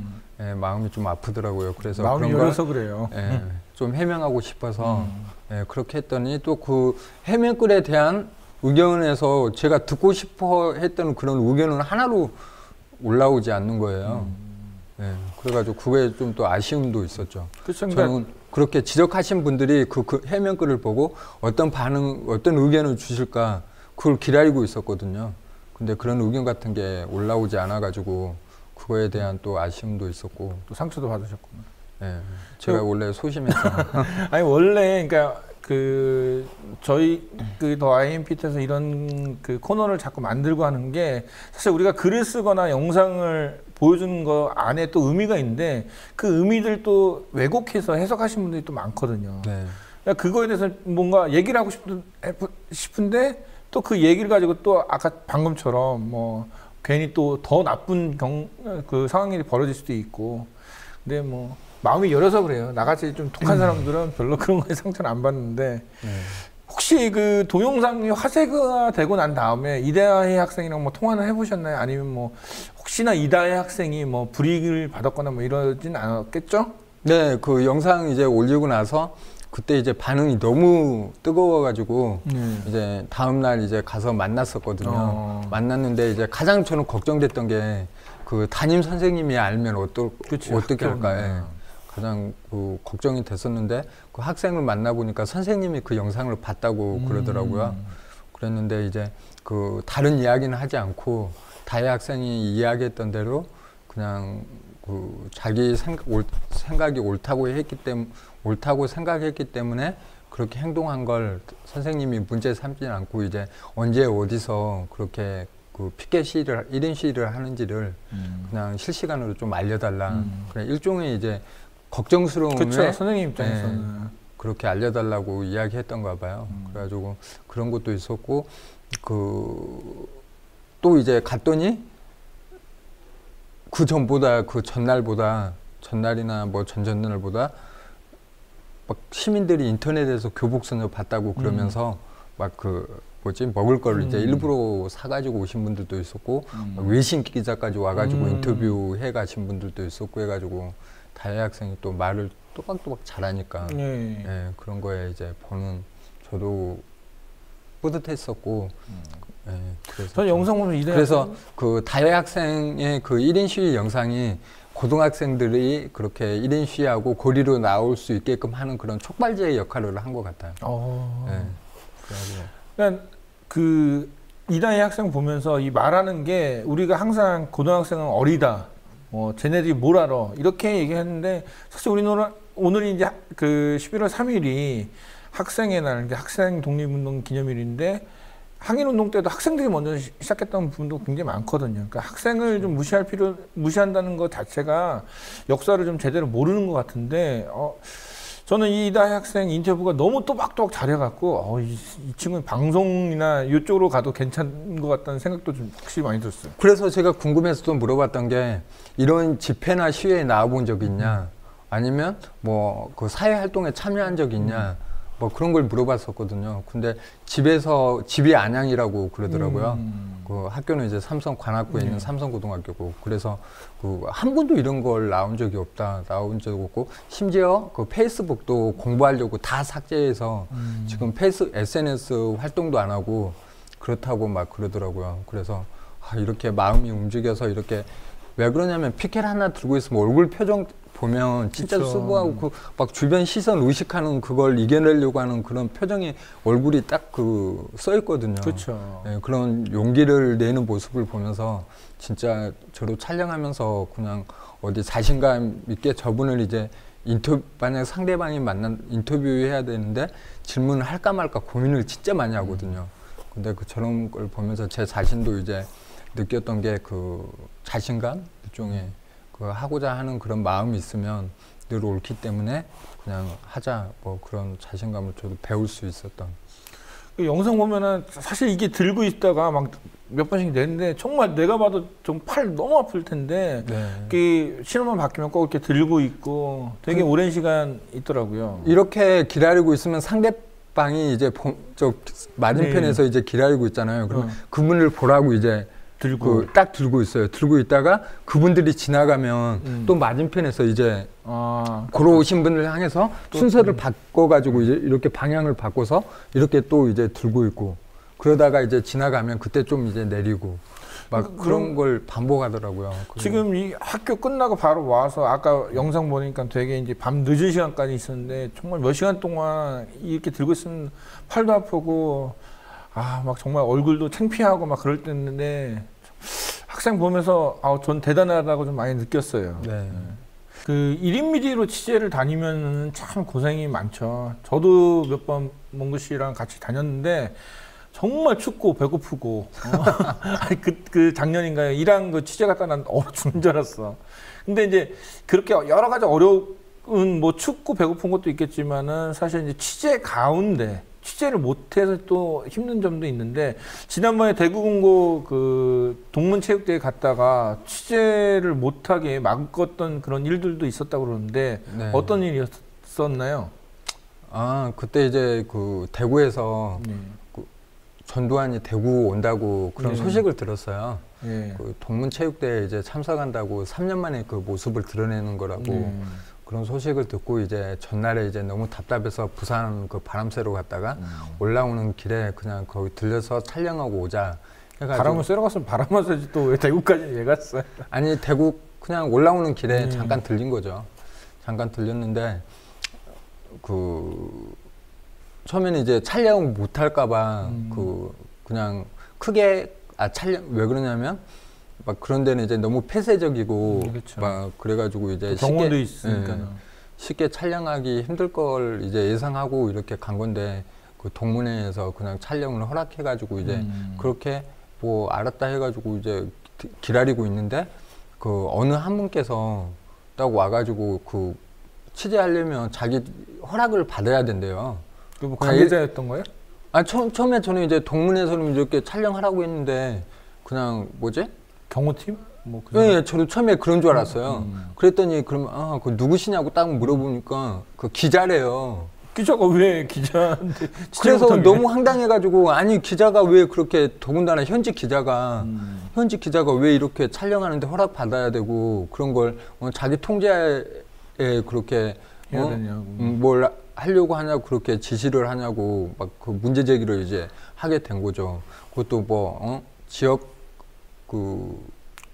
[SPEAKER 12] 예, 마음이 좀 아프더라고요. 그래서
[SPEAKER 3] 음. 마음이 열려서 그래요.
[SPEAKER 12] 예,
[SPEAKER 3] 음.
[SPEAKER 12] 좀 해명하고 싶어서 예, 그렇게 했더니 또 그 해명글에 대한 의견에서 제가 듣고 싶어 했던 그런 의견은 하나로 올라오지 않는 거예요. 예, 그래가지고 그게 좀 또 아쉬움도 있었죠.
[SPEAKER 3] 그쵸, 그러니까-
[SPEAKER 12] 저는 그렇게 지적하신 분들이 그, 그 해명글을 보고 어떤 반응, 어떤 의견을 주실까 그걸 기다리고 있었거든요. 근데 그런 의견 같은 게 올라오지 않아가지고 그거에 대한 또 아쉬움도 있었고
[SPEAKER 3] 또 상처도 받으셨구나.
[SPEAKER 12] 예, 제가
[SPEAKER 3] 그-
[SPEAKER 12] 원래 소심해서
[SPEAKER 3] 아니 원래 그러니까 그 저희 그 더 IMPT에서 이런 그 코너를 자꾸 만들고 하는 게 사실 우리가 글을 쓰거나 영상을 보여주는 거 안에 또 의미가 있는데 그 의미들 또 왜곡해서 해석하신 분들이 또 많거든요.
[SPEAKER 12] 네.
[SPEAKER 3] 그러니까 그거에 대해서 뭔가 얘기를 하고 싶은, 싶은데 또 그 얘기를 가지고 또 아까 방금처럼 뭐 괜히 또 더 나쁜 경, 그 상황이 벌어질 수도 있고 근데 뭐 마음이 열어서 그래요. 나같이 좀 독한 사람들은 별로 그런 거에 상처를 안 받는데 혹시 그 동영상이 화제가 되고 난 다음에 이다혜 학생이랑 뭐 통화를 해보셨나요? 아니면 뭐 혹시나 이다혜 학생이 뭐 불이익을 받았거나 뭐 이러진 않았겠죠?
[SPEAKER 12] 네, 그 영상 이제 올리고 나서 그때 이제 반응이 너무 뜨거워가지고
[SPEAKER 3] 네.
[SPEAKER 12] 이제 다음 날 이제 가서 만났었거든요.
[SPEAKER 3] 어.
[SPEAKER 12] 만났는데 이제 가장 저는 걱정됐던 게 그 담임 선생님이 알면 어떠,
[SPEAKER 3] 그치,
[SPEAKER 12] 어떻게. 할까. 예. 가장 그 걱정이 됐었는데 그 학생을 만나보니까 선생님이 그 영상을 봤다고
[SPEAKER 3] 음.
[SPEAKER 12] 그러더라고요. 그랬는데 이제 그 다른 이야기는 하지 않고 다혜 학생이 이야기했던 대로 그냥 그 자기 생각, 옳, 생각이 옳다고 했기 때문에 옳다고 생각했기 때문에 그렇게 행동한 걸 선생님이 문제 삼지 않고 이제 언제 어디서 그렇게 그 피켓 시위를 1인 시위를 하는지를 그냥 실시간으로 좀 알려달라.
[SPEAKER 3] 음.
[SPEAKER 12] 그냥 일종의 이제 걱정스러움에
[SPEAKER 3] 그쵸, 선생님 입장에서는.
[SPEAKER 12] 예, 그렇게 알려달라고 이야기했던가 봐요.
[SPEAKER 3] 음.
[SPEAKER 12] 그래가지고 그런 것도 있었고 그 또 이제 갔더니 그 전보다 그 전날보다 전날이나 뭐 전전날보다 막 시민들이 인터넷에서 교복선을 봤다고 그러면서 막그 뭐지 먹을 거를 이제
[SPEAKER 3] 음.
[SPEAKER 12] 일부러 사가지고 오신 분들도 있었고
[SPEAKER 3] 음.
[SPEAKER 12] 막 외신 기자까지 와가지고
[SPEAKER 3] 음.
[SPEAKER 12] 인터뷰 해가신 분들도 있었고 해가지고 다혜 학생이 또 말을 또박또박 잘하니까
[SPEAKER 3] 네.
[SPEAKER 12] 예, 그런 거에 이제 보는 저도 뿌듯했었고 예, 그래서
[SPEAKER 3] 저는 영상 보면
[SPEAKER 12] 그래서 그 다혜 학생의 그 1인 시위 영상이 고등학생들이 그렇게 1인 시위하고 고리로 나올 수 있게끔 하는 그런 촉발제의 역할을 한 것 같아요.
[SPEAKER 3] 어.
[SPEAKER 12] 예. 그래가지고
[SPEAKER 3] 그러니까 그 이다혜 학생 보면서 이 말하는 게 우리가 항상 고등학생은 어리다. 뭐 쟤네들이 뭘 알아. 이렇게 얘기했는데 사실 우리는 오늘이 이제 그 11월 3일이 학생의 날, 학생 독립운동 기념일인데 항일운동 때도 학생들이 먼저 시- 시작했던 부분도 굉장히 많거든요. 그러니까 학생을 좀 무시할 필요, 무시한다는 것 자체가 역사를 좀 제대로 모르는 것 같은데, 어, 저는 이 이다혜 학생 인터뷰가 너무 또박또박 잘해갖고, 어, 이, 이 친구는 방송이나 이쪽으로 가도 괜찮은 것 같다는 생각도 좀 확실히 많이 들었어요.
[SPEAKER 12] 그래서 제가 궁금해서 또 물어봤던 게 이런 집회나 시위에 나와본 적 있냐 아니면 뭐 그 사회 활동에 참여한 적 있냐 뭐 그런 걸 물어봤었거든요. 근데 집에서 집이 안양이라고 그러더라고요.
[SPEAKER 3] 음.
[SPEAKER 12] 그 학교는 이제 삼성 관악구에
[SPEAKER 3] 네.
[SPEAKER 12] 있는 삼성고등학교고 그래서 그 한 번도 이런 걸 나온 적이 없다 나온 적 없고 심지어 그 페이스북도 공부하려고 다 삭제해서
[SPEAKER 3] 음.
[SPEAKER 12] 지금 페이스 SNS 활동도 안 하고 그렇다고 막 그러더라고요. 그래서 아, 이렇게 마음이 움직여서 이렇게 왜 그러냐면 피켓 하나 들고 있으면 얼굴 표정 보면 진짜
[SPEAKER 3] 그쵸.
[SPEAKER 12] 수고하고 그 막 주변 시선 의식하는 그걸 이겨내려고 하는 그런 표정이 얼굴이 딱 그 써 있거든요.
[SPEAKER 3] 그쵸.
[SPEAKER 12] 예, 그런 용기를 내는 모습을 보면서 진짜 저도 촬영하면서 그냥 어디 자신감 있게 저분을 이제 인터뷰 만약 상대방이 만난 인터뷰해야 되는데 질문을 할까 말까 고민을 진짜 많이 하거든요. 근데 그 저런 걸 보면서 제 자신도 이제 느꼈던 게 그 자신감 일종의 그 하고자 하는 그런 마음이 있으면 늘 옳기 때문에 그냥 하자 뭐 그런 자신감을 저도 배울 수 있었던
[SPEAKER 3] 그 영상 보면은 사실 이게 들고 있다가 막 몇 번씩 내는데 정말 내가 봐도 좀 팔 너무 아플 텐데
[SPEAKER 12] 네.
[SPEAKER 3] 그 신호만 바뀌면 꼭 이렇게 들고 있고 되게
[SPEAKER 12] 그-
[SPEAKER 3] 오랜 시간 있더라고요.
[SPEAKER 12] 이렇게 기다리고 있으면 상대방이 이제 보- 저 맞은편에서
[SPEAKER 3] 네.
[SPEAKER 12] 이제 기다리고 있잖아요. 그럼
[SPEAKER 3] 어.
[SPEAKER 12] 그분을 보라고 이제
[SPEAKER 3] 들고.
[SPEAKER 12] 그 딱 들고 있어요. 들고 있다가 그분들이 지나가면
[SPEAKER 3] 음.
[SPEAKER 12] 또 맞은편에서 이제
[SPEAKER 3] 아,
[SPEAKER 12] 걸어오신 분을 향해서 순서를 바꿔가지고 이제 이렇게 방향을 바꿔서 이렇게 또 이제 들고 있고 그러다가 이제 지나가면 그때 좀 이제 내리고 막
[SPEAKER 3] 그-
[SPEAKER 12] 그런 걸 반복하더라고요.
[SPEAKER 3] 지금 이 학교 끝나고 바로 와서 아까 영상 보니까 되게 이제 밤 늦은 시간까지 있었는데 정말 몇 시간 동안 이렇게 들고 있으면 팔도 아프고 아 막 정말 얼굴도 창피하고 막 그럴 때였는데 학생 보면서 아 전 대단하다고 좀 많이 느꼈어요.
[SPEAKER 12] 네.
[SPEAKER 3] 그 1인 미디로 취재를 다니면 참 고생이 많죠. 저도 몇 번 몽구 씨랑 같이 다녔는데 정말 춥고 배고프고 어? 아니 그, 그 작년인가요? 이랑 그 취재 갔다 난 얼어 죽는 줄 알았어. 근데 이제 그렇게 여러 가지 어려운 뭐 춥고 배고픈 것도 있겠지만은 사실 이제 취재 가운데 취재를 못해서 또 힘든 점도 있는데 지난번에 대구공고 그 동문체육대회 갔다가 취재를 못하게 막았던 그런 일들도 있었다고 그러는데
[SPEAKER 12] 네.
[SPEAKER 3] 어떤 일이었었나요?
[SPEAKER 12] 아 그때 이제 그 대구에서
[SPEAKER 3] 네.
[SPEAKER 12] 그 전두환이 대구 온다고 그런
[SPEAKER 3] 네.
[SPEAKER 12] 소식을 들었어요.
[SPEAKER 3] 예.
[SPEAKER 12] 그 동문체육대회 이제 참석한다고 3년 만에 그 모습을 드러내는 거라고
[SPEAKER 3] 네.
[SPEAKER 12] 그런 소식을 듣고 이제 전날에 이제 너무 답답해서 부산 그 바람 쐬러 갔다가
[SPEAKER 3] 음.
[SPEAKER 12] 올라오는 길에 그냥 거기 들려서 촬영하고 오자 해가지고
[SPEAKER 3] 바람을 쐬러 갔으면 바람을 쐬지 또 왜 대구까지 왜 갔어요?
[SPEAKER 12] 아니 대구 그냥 올라오는 길에
[SPEAKER 3] 음.
[SPEAKER 12] 잠깐 들린 거죠. 잠깐 들렸는데 그 처음에는 이제 촬영 못 할까봐
[SPEAKER 3] 음.
[SPEAKER 12] 그 그냥 크게 아 촬영 왜 그러냐면 막 그런 데는 이제 너무 폐쇄적이고
[SPEAKER 3] 음, 그쵸.
[SPEAKER 12] 막 그래가지고 이제
[SPEAKER 3] 또 병원도
[SPEAKER 12] 쉽게,
[SPEAKER 3] 있으니까요.
[SPEAKER 12] 예, 쉽게 촬영하기 힘들 걸 이제 예상하고 이렇게 간 건데 그 동문회에서 그냥 촬영을 허락해가지고 이제
[SPEAKER 3] 음.
[SPEAKER 12] 그렇게 뭐 알았다 해가지고 이제 기- 기다리고 있는데 그 어느 한 분께서 딱 와가지고 그 취재하려면 자기 허락을 받아야 된대요.
[SPEAKER 3] 그뭐
[SPEAKER 12] 그냥
[SPEAKER 3] 관계자였던 거예요?
[SPEAKER 12] 아 처음 처음에 저는 이제 동문회에서는 이렇게 촬영하라고 했는데 그냥 뭐지?
[SPEAKER 3] 경호팀? 뭐 그-
[SPEAKER 12] 예, 예, 저도 처음에 그런 줄 알았어요.
[SPEAKER 3] 음.
[SPEAKER 12] 그랬더니 그러면 아, 그 누구시냐고 딱 물어보니까 그 기자래요.
[SPEAKER 3] 기자가 왜 기자한테
[SPEAKER 12] 그래서 너무 황당해가지고 아니 기자가 왜 그렇게 더군다나 현직 기자가
[SPEAKER 3] 음.
[SPEAKER 12] 현직 기자가 왜 이렇게 촬영하는데 허락 받아야 되고 그런 걸 어, 자기 통제에 그렇게 어? 음, 뭘 하려고 하냐고 그렇게 지시를 하냐고 막 그 문제 제기를 이제 하게 된 거죠. 그것도 뭐 어? 지역 그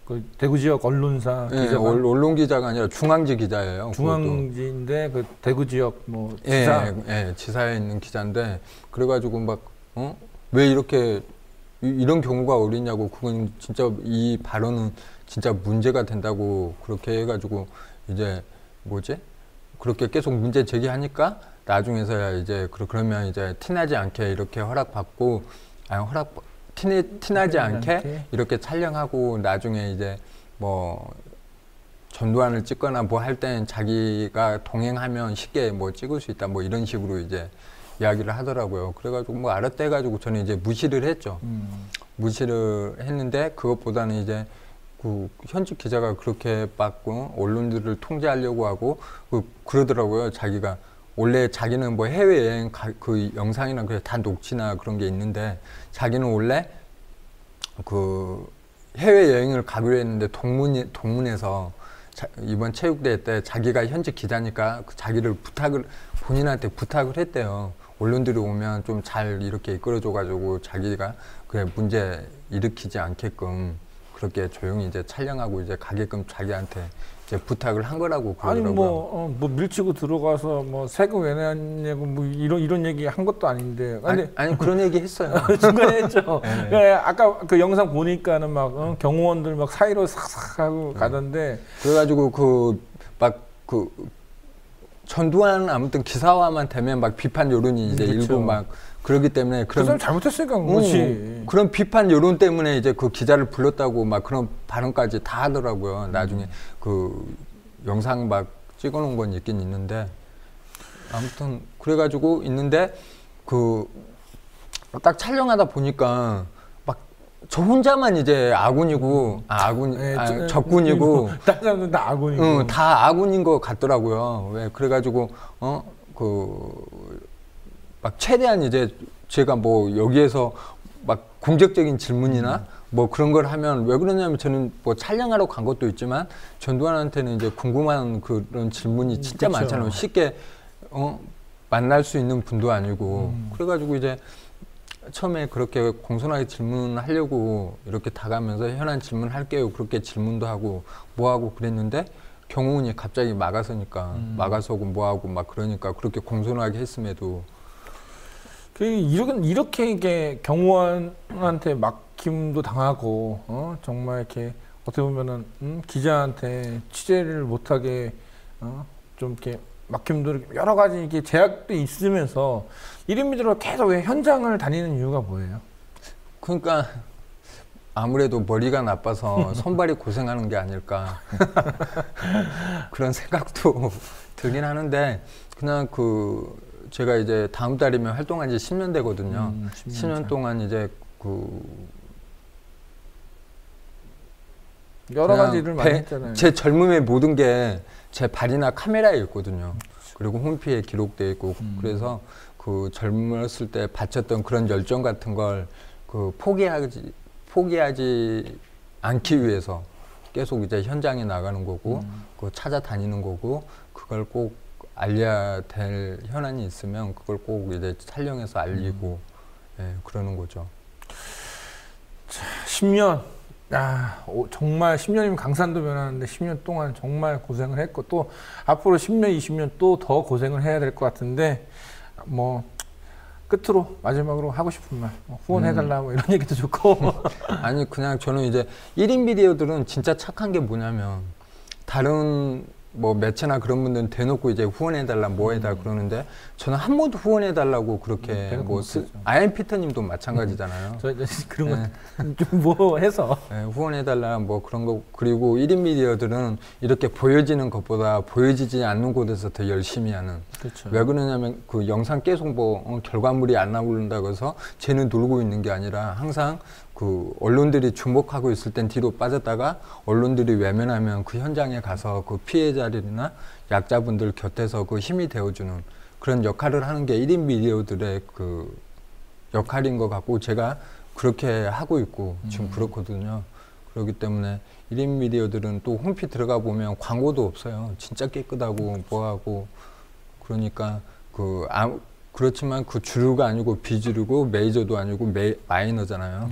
[SPEAKER 3] 그 대구 지역 언론사
[SPEAKER 12] 예,
[SPEAKER 3] 기자가
[SPEAKER 12] 언- 언론 기자가 아니라 중앙지 기자예요. 그것도.
[SPEAKER 3] 중앙지인데 그 대구 지역 뭐 지사
[SPEAKER 12] 예, 예, 지사에 있는 기자인데 그래가지고 막 어? 왜 이렇게 이, 런 경우가 어딨냐고 그건 진짜 이 발언은 진짜 문제가 된다고 그렇게 해가지고 이제 뭐지 그렇게 계속 문제 제기하니까 나중에서야 이제 그러- 그러면 이제 티나지 않게 이렇게 허락받고 아 허락 티내, 티나지 않게
[SPEAKER 3] 않게?
[SPEAKER 12] 이렇게 촬영하고 나중에 이제 뭐 전두환을 찍거나 뭐할땐 자기가 동행하면 쉽게 뭐 찍을 수 있다 뭐 이런 식으로 이제 이야기를 하더라고요. 그래가지고 뭐 알았다 해가지고 저는 이제 무시를 했죠.
[SPEAKER 3] 음.
[SPEAKER 12] 무시를 했는데 그것보다는 이제 그 현직 기자가 그렇게 받고 언론들을 통제하려고 하고 그 그러더라고요. 자기가 원래 자기는 뭐 해외여행 가, 그 영상이나 그다 녹취나 그런 게 있는데 자기는 원래 그 해외 여행을 가기로 했는데 동문 동문에서 자, 이번 체육대회 때 자기가 현직 기자니까 그 자기를 부탁을 본인한테 부탁을 했대요. 언론들이 오면 좀 잘 이렇게 이끌어줘가지고 자기가 그 문제 일으키지 않게끔 그렇게 조용히 이제 촬영하고 이제 가게끔 자기한테 부탁을 한 거라고
[SPEAKER 3] 아니
[SPEAKER 12] 그러더라고요.
[SPEAKER 3] 뭐, 어, 뭐 밀치고 들어가서 뭐 세금 왜 내냐고 뭐 이런 이런 얘기 한 것도 아닌데
[SPEAKER 12] 아니,
[SPEAKER 3] 근데
[SPEAKER 12] 아니 그런 얘기 했어요.
[SPEAKER 3] 중간에 했죠.
[SPEAKER 12] 네.
[SPEAKER 3] 네, 아까 그 영상 보니까는 막 어, 경호원들 막 사이로 싹싹 하고
[SPEAKER 12] 네.
[SPEAKER 3] 가던데
[SPEAKER 12] 그래가지고 그 막그 전두환 아무튼 기사화만 되면 막 비판 여론이 이제
[SPEAKER 3] 그쵸.
[SPEAKER 12] 일고 막 그러기 때문에
[SPEAKER 3] 그 사람 잘못했으니까 그런 거지.
[SPEAKER 12] 어, 그런 비판 여론 때문에 이제 그 기자를 불렀다고 막 그런 발언까지 다 하더라고요. 나중에
[SPEAKER 3] 음.
[SPEAKER 12] 그 영상 막 찍어놓은 건 있긴 있는데 아무튼 그래가지고 있는데 그 딱 촬영하다 보니까 막저 혼자만 이제 아군이고 아 아군
[SPEAKER 3] 네,
[SPEAKER 12] 아,
[SPEAKER 3] 저-
[SPEAKER 12] 적군이고
[SPEAKER 3] 다른 사람들은 다 아군이고.
[SPEAKER 12] 응, 다 아군인 것 같더라고요. 왜 그래가지고 어 그 막 최대한 이제 제가 뭐 여기에서 막 공격적인 질문이나 뭐 그런 걸 하면 왜 그러냐면 저는 뭐 촬영하러 간 것도 있지만 전두환한테는 이제 궁금한 그런 질문이 진짜
[SPEAKER 3] 그쵸.
[SPEAKER 12] 많잖아요. 쉽게 어 만날 수 있는 분도 아니고 그래가지고 이제 처음에 그렇게 공손하게 질문하려고 이렇게 다가면서 현안 질문 할게요. 그렇게 질문도 하고 뭐 하고 그랬는데 경호원이 갑자기 막아서니까 막아서고 뭐 하고 막 그러니까 그렇게 공손하게 했음에도
[SPEAKER 3] 그 이렇게 이렇게 이게 경호원한테 막힘도 당하고 어 정말 이렇게 어떻게 보면은 음, 기자한테 취재를 못하게 어 좀 이렇게 막힘도 이렇게 여러 가지 이게 제약도 있으면서 이름 믿으러 계속 왜 현장을 다니는 이유가 뭐예요?
[SPEAKER 12] 그러니까 아무래도 머리가 나빠서 손발이 고생하는 게 아닐까 그런 생각도 들긴 하는데 그냥 그 제가 이제 다음 달이면 활동한 지 10년 되거든요.
[SPEAKER 3] 음, 10년
[SPEAKER 12] 10년
[SPEAKER 3] 차.
[SPEAKER 12] 동안 이제 그
[SPEAKER 3] 여러 가지 일을 많이
[SPEAKER 12] 배-
[SPEAKER 3] 했잖아요.
[SPEAKER 12] 제 젊음의 모든 게 제 발이나 카메라에 있거든요. 그리고 홈피에 기록돼 있고
[SPEAKER 3] 음.
[SPEAKER 12] 그래서 그 젊었을 때 바쳤던 그런 열정 같은 걸 그 포기하지 포기하지 않기 위해서 계속 이제 현장에 나가는 거고
[SPEAKER 3] 음.
[SPEAKER 12] 그 찾아다니는 거고 그걸 꼭 알려야 될 현안이 있으면 그걸 꼭 이제 촬영해서 알리고
[SPEAKER 3] 음.
[SPEAKER 12] 예, 그러는 거죠.
[SPEAKER 3] 10년. 아, 오, 정말 10년이면 강산도 변하는데 10년 동안 정말 고생을 했고 또 앞으로 10년, 20년 또 더 고생을 해야 될 것 같은데 뭐 끝으로 마지막으로 하고 싶은 말 뭐 후원해달라 뭐 이런 얘기도 좋고
[SPEAKER 12] 아니 그냥 저는 이제 1인 미디어들은 진짜 착한 게 뭐냐면 다른 뭐 매체나 그런 분들은 대놓고 이제 후원해달라 뭐 해달라 그러는데 저는 한 번도 후원해달라고 그렇게
[SPEAKER 3] 음,
[SPEAKER 12] 뭐 쓰, 아이엠 피터님도 마찬가지잖아요.
[SPEAKER 3] 저, 저 그런 거좀뭐 해서.
[SPEAKER 12] 네, 후원해달라 뭐 그런 거 그리고 1인 미디어들은 이렇게 보여지는 것보다 보여지지 않는 곳에서 더 열심히 하는.
[SPEAKER 3] 그렇죠.
[SPEAKER 12] 왜 그러냐면 그 영상 계속 뭐 어, 결과물이 안 나오는다고 해서 쟤는 놀고 있는 게 아니라 항상 그 언론들이 주목하고 있을 땐 뒤로 빠졌다가 언론들이 외면하면 그 현장에 가서 그 피해자들이나 약자분들 곁에서 그 힘이 되어주는 그런 역할을 하는 게 1인 미디어들의 그 역할인 것 같고 제가 그렇게 하고 있고 지금 그렇거든요. 그렇기 때문에 1인 미디어들은 또 홈피 들어가 보면 광고도 없어요. 진짜 깨끗하고 뭐하고 그러니까 그 아, 그렇지만 그 주류가 아니고 비주류고 메이저도 아니고 메, 마이너잖아요.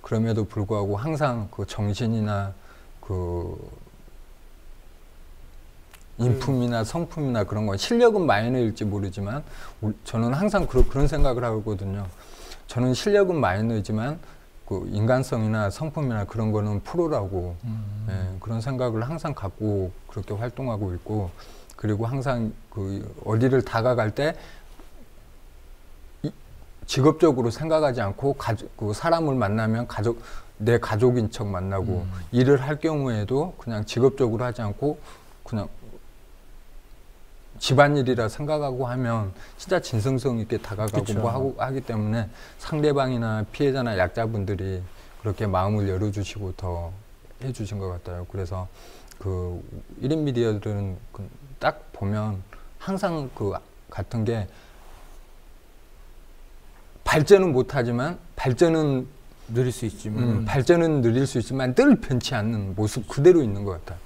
[SPEAKER 12] 그럼에도 불구하고 항상 그 정신이나 그 인품이나 성품이나 그런 건 실력은 마이너일지 모르지만 우- 저는 항상 그런 그런 생각을 하거든요. 저는 실력은 마이너이지만 그 인간성이나 성품이나 그런 거는 프로라고 예, 그런 생각을 항상 갖고 그렇게 활동하고 있고 그리고 항상 그 어디를 다가갈 때 이- 직업적으로 생각하지 않고 가족, 그 사람을 만나면 가족 내 가족인 척 만나고 일을 할 경우에도 그냥 직업적으로 하지 않고 그냥 집안일이라 생각하고 하면 진짜 진성성 있게 다가가고
[SPEAKER 3] 그쵸.
[SPEAKER 12] 뭐 하고 하기 때문에 상대방이나 피해자나 약자분들이 그렇게 마음을 열어주시고 더 해주신 것 같아요. 그래서 그 1인 미디어들은 그 딱 보면 항상 그 같은 게 발전은 못하지만 발전은
[SPEAKER 3] 느릴 수 있지만
[SPEAKER 12] 음, 발전은 느릴 수 있지만 늘 변치 않는 모습 그대로 있는 것 같아요.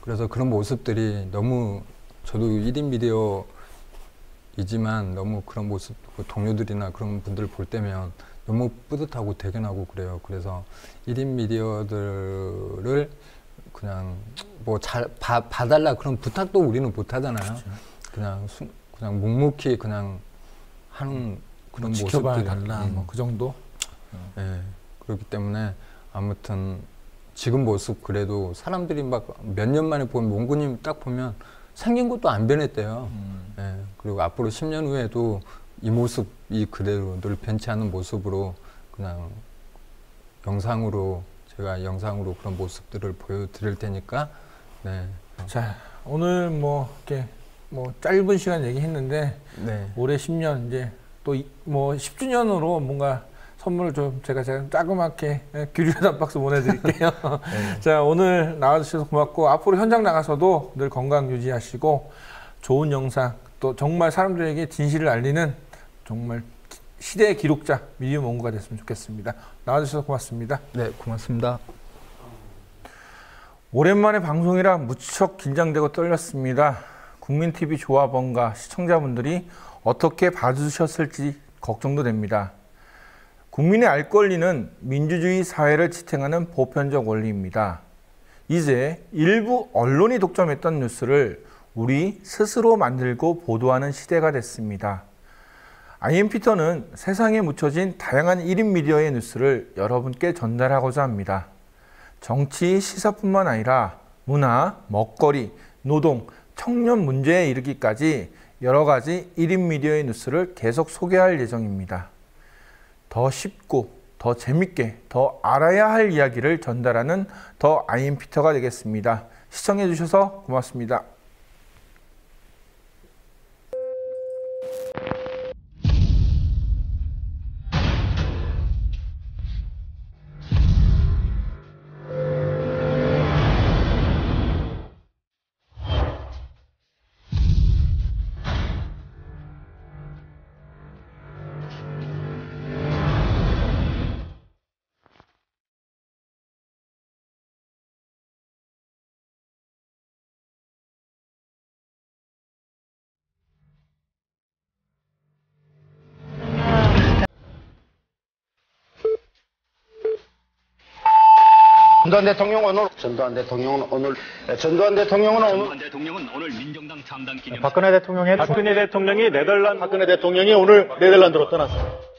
[SPEAKER 12] 그래서 그런 모습들이 너무 저도 1인 미디어이지만 너무 그런 모습 그 동료들이나 그런 분들 볼 때면 너무 뿌듯하고 대견하고 그래요. 그래서 1인 미디어들을 그냥 뭐 잘 봐달라 그런 부탁도 우리는 못 하잖아요.
[SPEAKER 3] 그렇죠.
[SPEAKER 12] 그냥 수, 그냥 묵묵히 그냥 하는 그런
[SPEAKER 3] 지켜봐야
[SPEAKER 12] 모습들
[SPEAKER 3] 달라 뭐그 정도.
[SPEAKER 12] 예. 그렇기 때문에 아무튼 지금 모습 그래도 사람들이 막 몇 년 만에 본 몽구님 딱 보면 생긴 것도 안 변했대요. 예. 그리고 앞으로 10년 후에도 이 모습이 그대로 늘 변치 않은 모습으로 그냥 영상으로 제가 영상으로 그런 모습들을 보여드릴 테니까 네.
[SPEAKER 3] 자 오늘 뭐 이렇게 뭐 짧은 시간 얘기했는데
[SPEAKER 12] 네.
[SPEAKER 3] 올해 10년 이제 또 뭐 10주년으로 뭔가 선물을 좀 제가 제가 자그맣게 예, 규리한 박스 보내드릴게요. 자 오늘 나와주셔서 고맙고 앞으로 현장 나가서도 늘 건강 유지하시고 좋은 영상 또 정말 사람들에게 진실을 알리는 정말 시대의 기록자 미디어 원구가 됐으면 좋겠습니다. 나와주셔서 고맙습니다.
[SPEAKER 12] 네, 고맙습니다.
[SPEAKER 3] 오랜만에 방송이라 무척 긴장되고 떨렸습니다. 국민TV 조합원과 시청자분들이 어떻게 봐주셨을지 걱정도 됩니다. 국민의 알 권리는 민주주의 사회를 지탱하는 보편적 원리입니다. 이제 일부 언론이 독점했던 뉴스를 우리 스스로 만들고 보도하는 시대가 됐습니다. IM피터는 세상에 묻혀진 다양한 1인 미디어의 뉴스를 여러분께 전달하고자 합니다. 정치, 시사뿐만 아니라 문화, 먹거리, 노동, 청년 문제에 이르기까지 여러 가지 1인 미디어의 뉴스를 계속 소개할 예정입니다. 더 쉽고 더 재밌게 더 알아야 할 이야기를 전달하는 더 아이엠피터가 되겠습니다. 시청해 주셔서 고맙습니다.
[SPEAKER 14] 전두환 대통령 오늘 전두환 대통령은 오늘 전두환 대통령은 오늘
[SPEAKER 15] 대통령은 오늘 민정당 창당 기념
[SPEAKER 16] 박근혜 대통령의 박근혜 대통령이 네덜란드 박근혜 대통령이 오늘 네덜란드로 떠났습니다.